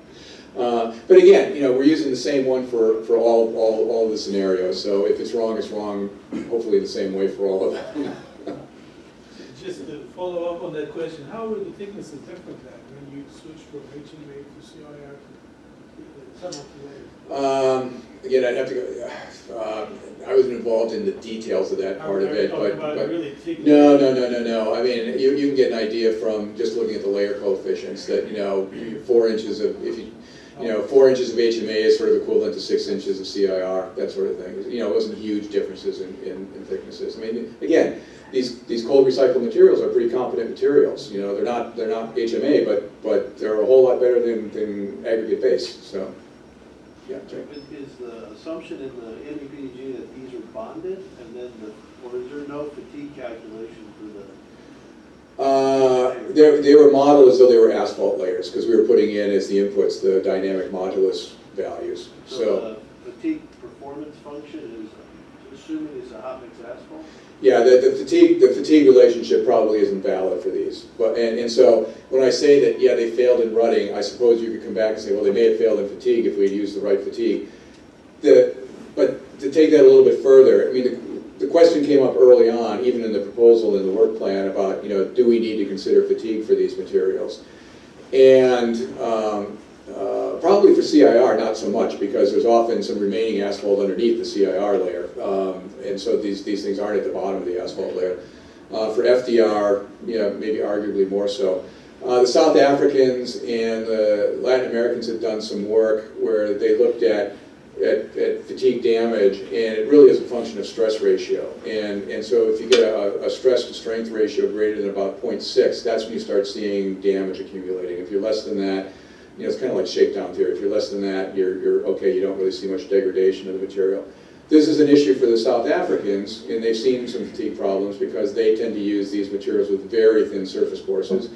Uh, But again, you know, we're using the same one for, for all, all, all the scenarios, so if it's wrong, it's wrong, hopefully the same way for all of them. Just to follow up on that question, how were the thicknesses different then when you switched from HMA to CIR? Some of the layers. Um, again, I'd have to go, uh, I wasn't involved in the details of that part of it, but, but, really no, no, no, no, no. I mean, you, you can get an idea from just looking at the layer coefficients that, you know, four inches of, if you, you know, four inches of HMA is sort of equivalent to six inches of CIR, that sort of thing. You know, it wasn't huge differences in, in, in thicknesses. I mean, again, these, these cold recycled materials are pretty competent materials. You know, they're not, they're not HMA, but, but they're a whole lot better than, than aggregate base, so, yeah. Is the assumption in the MEPDG that these are bonded, and then the, or is there no fatigue calculation? Uh, they, they were modeled as though they were asphalt layers, because we were putting in as the inputs the dynamic modulus values, so. So the fatigue performance function is, assuming it's a hot mix asphalt? Yeah, the, the fatigue, the fatigue relationship probably isn't valid for these, but, and, and so, when I say that, yeah, they failed in rutting, I suppose you could come back and say, well, they may have failed in fatigue if we had used the right fatigue. The, but to take that a little bit further, I mean, the, the question came up early on, even in the proposal in the work plan, about, you know, do we need to consider fatigue for these materials? And, um, uh, probably for CIR, not so much, because there's often some remaining asphalt underneath the CIR layer. Um, and so these, these things aren't at the bottom of the asphalt layer. Uh, for FDR, you know, maybe arguably more so. Uh, the South Africans and the Latin Americans have done some work where they looked at, at, at fatigue damage, and it really is a function of stress ratio. And, and so if you get a, a stress to strength ratio greater than about 0.6, that's when you start seeing damage accumulating. If you're less than that, you know, it's kind of like shakedown theory. If you're less than that, you're, you're okay, you don't really see much degradation of the material. This is an issue for the South Africans, and they've seen some fatigue problems because they tend to use these materials with very thin surface courses.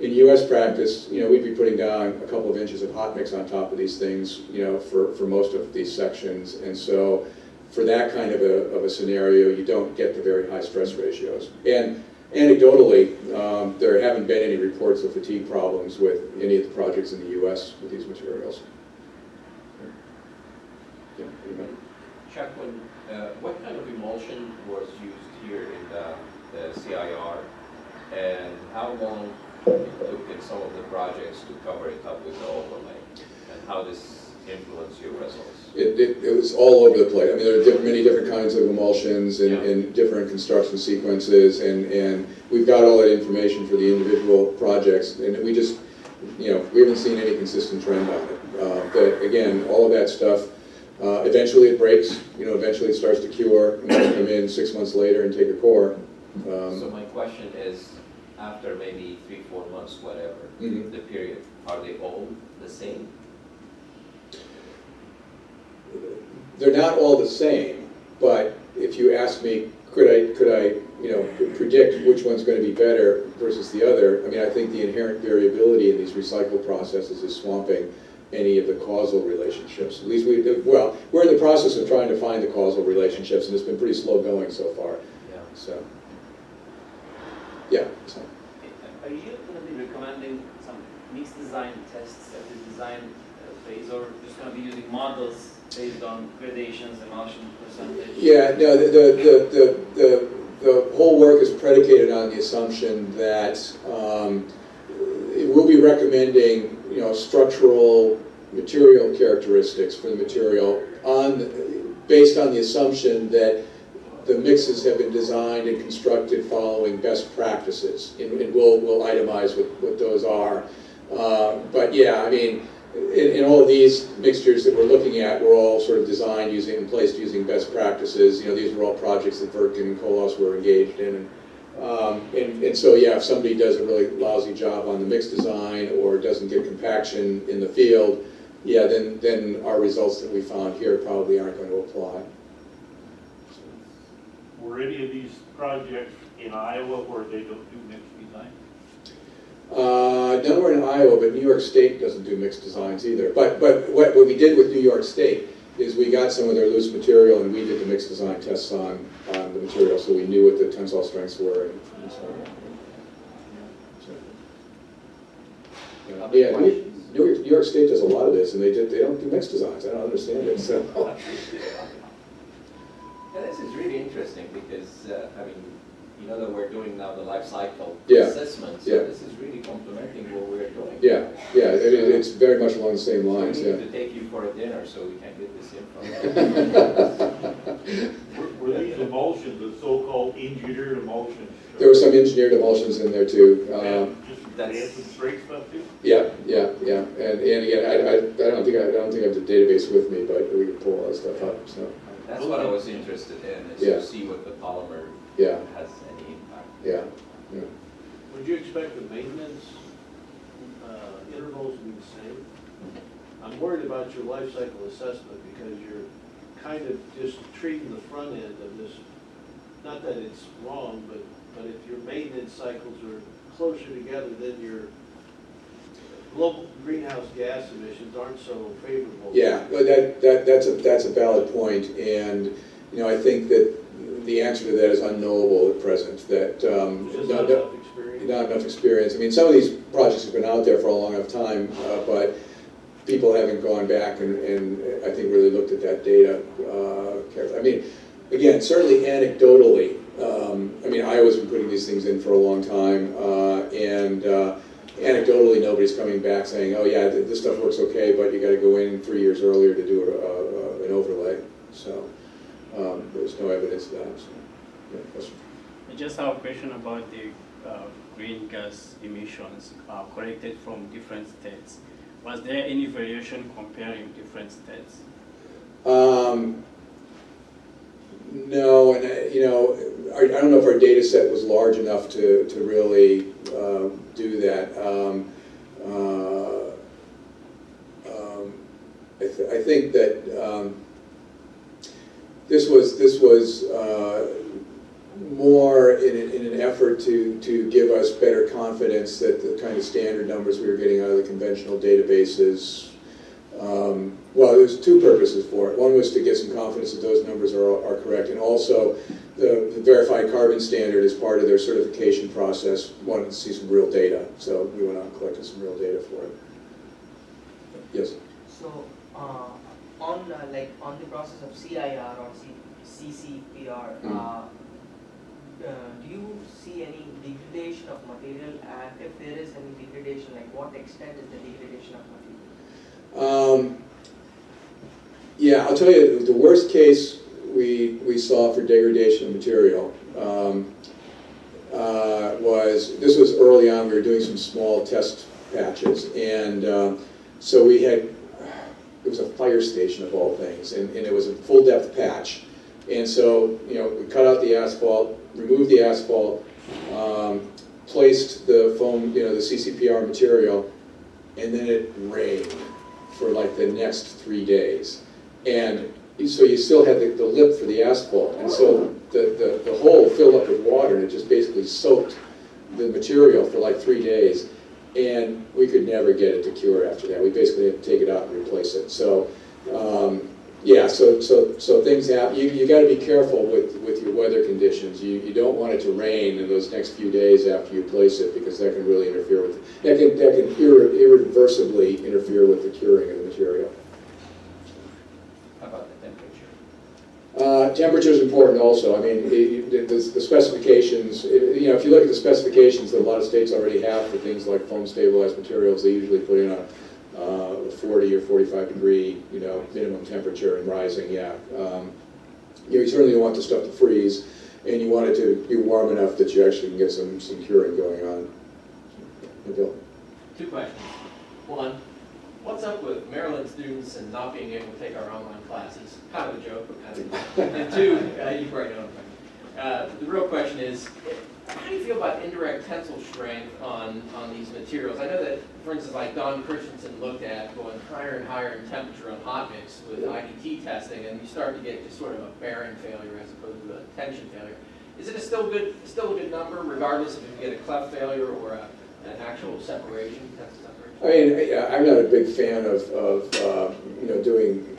In US practice, you know, we'd be putting down a couple of inches of hot mix on top of these things, you know, for, for most of these sections. And so for that kind of a, of a scenario, you don't get the very high stress ratios. And anecdotally, um, there haven't been any reports of fatigue problems with any of the projects in the US with these materials. Yeah? Chuck, uh, what kind of emulsion was used here in the, the CIR? And how long it took in some of the projects to cover it up with the overlay? And how this influenced your results? It, it, it was all over the place. I mean, there are many different kinds of emulsions and, Yeah. and different construction sequences, and, and we've got all that information for the individual projects, and we just, you know, we haven't seen any consistent trend on it. Uh, but again, all of that stuff, uh, eventually it breaks, you know, eventually it starts to cure, and then come in six months later and take a core. So Um, my question is, after maybe three, four months, whatever, Mhm. the period, are they all the same? they're not all the same, but if you ask me, could I, could I, you know, predict which one's going to be better versus the other, I mean, I think the inherent variability in these recycle processes is swamping any of the causal relationships. At least we, well, we're in the process of trying to find the causal relationships, and it's been pretty slow going so far, Yeah. so. Yeah, so. Are you going to be recommending some mixed design tests at the design uh, phase, or just going to be using models based on gradations, and emulsion percentage? Yeah, no, the, the, the, the, the whole work is predicated on the assumption that um, we'll be recommending, you know, structural material characteristics for the material on, based on the assumption that the mixes have been designed and constructed following best practices, and and we'll, we'll itemize what, what those are. Uh, But yeah, I mean, in, in all of these mixtures that we're looking at, were all sort of designed using, and placed using best practices. You know, these were all projects that Wirtgen and Colas were engaged in. And, um, and, and so, yeah, if somebody does a really lousy job on the mix design or doesn't get compaction in the field, yeah, then, then our results that we found here probably aren't going to apply. Were any of these projects in Iowa where they don't do mixed design? Uh, nowhere in Iowa, but New York State doesn't do mixed designs either. But, but what, what we did with New York State is we got some of their loose material and we did the mixed design tests on, on the material, so we knew what the tensile strengths were and and so on. So, Other Yeah, New? New York, New York State does a lot of this and they did, they don't do mixed designs, I don't understand it, so. Yeah, this is really interesting because, uh, I mean, you know that we're doing now the life cycle Yeah, assessment. So yeah. this is really complementing what we're doing. Yeah, yeah, it, it- it's very much along the same So we lines, need yeah. to take you for a dinner so we can get this info. Were were these emulsions, the so-called engineered emulsions? There were some engineered emulsions in there too. Um, And Just That's- acid straight stuff too? Yeah, yeah, yeah, and, and again, I, I, I don't think, I I don't think I have the database with me, but we can pull all that stuff up, so, That's what I was interested in, is Yeah. to see what the polymer yeah, has any impact. yeah, yeah. Would you expect the maintenance uh, intervals to be the same? I'm worried about your life cycle assessment because you're kind of just treating the front end of this, not that it's wrong, but, but if your maintenance cycles are closer together, then your global greenhouse gas emissions aren't so favorable. Yeah, but that, that, that's a, that's a valid point, and, you know, I think that the answer to that is unknowable at present, that, um, Just no- not enough experience. not enough experience. I mean, some of these projects have been out there for a long enough time, uh, but people haven't gone back and, and I think really looked at that data uh, carefully. I mean, again, certainly anecdotally, um, I mean, Iowa's been putting these things in for a long time, uh, and uh, anecdotally, nobody's coming back saying, oh yeah, this stuff works okay, but you gotta go in three years earlier to do a- a- an overlay. So, um, there's no evidence of that, so, yeah, question. I just have a question about the uh, green gas emissions uh, collected from different states. Was there any variation comparing different states? Um, no, and, uh, you know, I, don't know if our data set was large enough to, to really, uh, do that. Um, uh, um, I, th- I think that, um, this was, this was, uh, more in, an- in an effort to, to give us better confidence that the kind of standard numbers we were getting out of the conventional databases um, Well, there's two purposes for it. One was to get some confidence that those numbers are, are correct, and also the the verified carbon standard is part of their certification process wanted to see some real data, so we went out and collected some real data for it. Yes? So, uh, on uh, like on the process of CIR or C- CCPR, Mm. uh, uh, do you see any degradation of material? And if there is any degradation, like what extent is the degradation of material? Um, Yeah, I'll tell you, the worst case we, we saw for degradation of material um, uh, was, this was early on, we were doing some small test patches, and um, so we had, it was a fire station of all things, and, and it was a full-depth patch. And so, you know, we cut out the asphalt, removed the asphalt, um, placed the foam, you know, the CCPR material, and then it rained for like the next three days. And so you still had the, the lip for the asphalt, and so the, the, the hole filled up with water, and it just basically soaked the material for like three days. And we could never get it to cure after that. We basically had to take it out and replace it. So, um, yeah, so, so, so things happen. You, you gotta be careful with, with your weather conditions. You, you don't want it to rain in those next few days after you place it, because that can really interfere with, that can, that can irre- irreversibly interfere with the curing of the material. How about the temperature? Uh, Temperature is important also. I mean, it- it- the the specifications, it- you know, if you look at the specifications that a lot of states already have for things like foam stabilized materials, they usually put in a uh, 40 or 45 degree, you know, minimum temperature and rising, yeah. Um, You know, you certainly don't want the stuff to freeze, and you want it to be warm enough that you actually can get some, some curing going on. Bill? Two questions. One, what's up with Maryland students and not being able to take our online classes? Kind of a joke, but kind of. And two, uh, you probably know. what I'm talking about. Uh, the real question is, how do you feel about indirect tensile strength on, on these materials? I know that, for instance, like Don Christensen looked at going higher and higher in temperature on hot mix with IDT testing, and you start to get just sort of a bearing failure as opposed to a tension failure. Is it a still good, still a good number, regardless if you get a cleft failure or a, an actual separation, tensile separation? I mean, I- I'm not a big fan of, of, uh, you know, doing,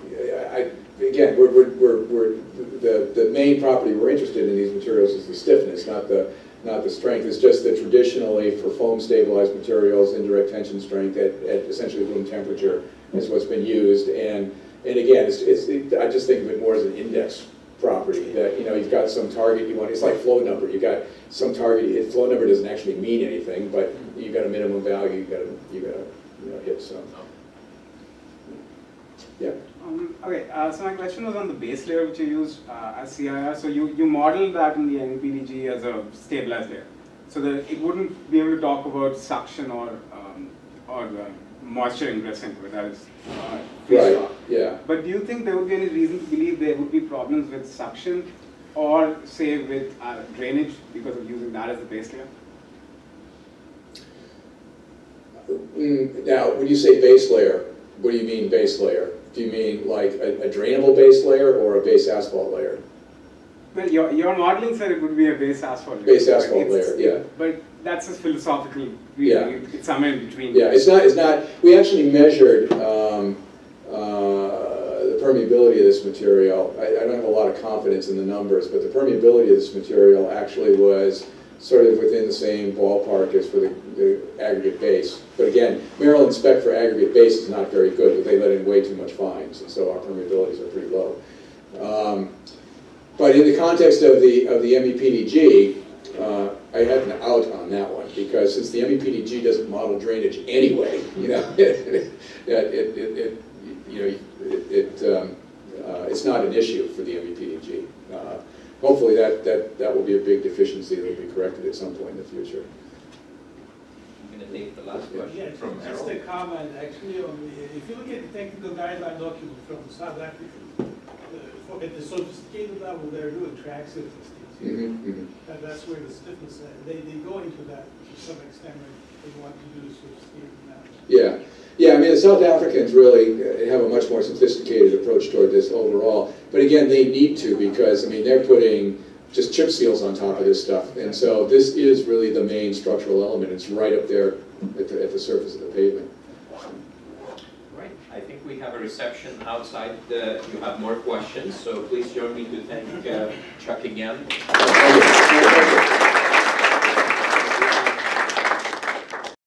I, again, we're, we're, we're, we're- the, the main property we're interested in these materials is the stiffness, not the, not the strength. It's just that traditionally for foam stabilized materials, indirect tension strength at, at essentially room temperature is what's been used. And, and again, it's, it's, I just think of it more as an index property, that, you know, you've got some target you want, it's like flow number, you've got some target, flow number doesn't actually mean anything, but you've got a minimum value, you gotta, you gotta, you know, hit some. Oh. Yeah, Um, Okay, uh, so my question was on the base layer which you use uh, as CIR. So you, you modeled that in the MEPDG as a stabilized layer. So that it wouldn't be able to talk about suction or, um, or uh, moisture ingress into it as uh, right, yeah. But do you think there would be any reason to believe there would be problems with suction or say with uh, drainage because of using that as the base layer? Mm, Now, when you say base layer, what do you mean base layer? Do you mean like a a drainable base layer or a base asphalt layer? Well, your, your modeling said it would be a base asphalt layer. Base asphalt layer, yeah. But that's a philosophical Yeah. It's somewhere in between. Yeah, it's not, it's not, we actually measured um, uh, the permeability of this material. I I don't have a lot of confidence in the numbers, but the permeability of this material actually was sort of within the same ballpark as for the the aggregate base. But again, Maryland spec for aggregate base is not very good, but they let in way too much fines, and so our permeabilities are pretty low. Um, But in the context of the, of the MEPDG, uh, I had an out on that one, because since the MEPDG doesn't model drainage anyway, you know, it, it, it, it- you know, it, um, uh, it's not an issue for the MEPDG. Uh, Hopefully that, that, that will be a big deficiency that will be corrected at some point in the future. I'm gonna take the last Yeah, question from just Errol. a comment, actually, on the, if you look at the technical guideline document from South Africa, uh, at the sophisticated level, they're doing track systems. Mhm, mhm. And that's where the stiffness, uh, they, they go into that to some extent, when they want to do sophisticated analysis. Yeah, yeah, I mean, the South Africans really uh, have a much more sophisticated approach toward this overall. But again, they need to because, I mean, they're putting just chip seals on top of this stuff. And so this is really the main structural element. It's right up there at the, at the surface of the pavement. Right, I think we have a reception outside. Uh, You have more questions, so please join me to thank uh, Chuck again.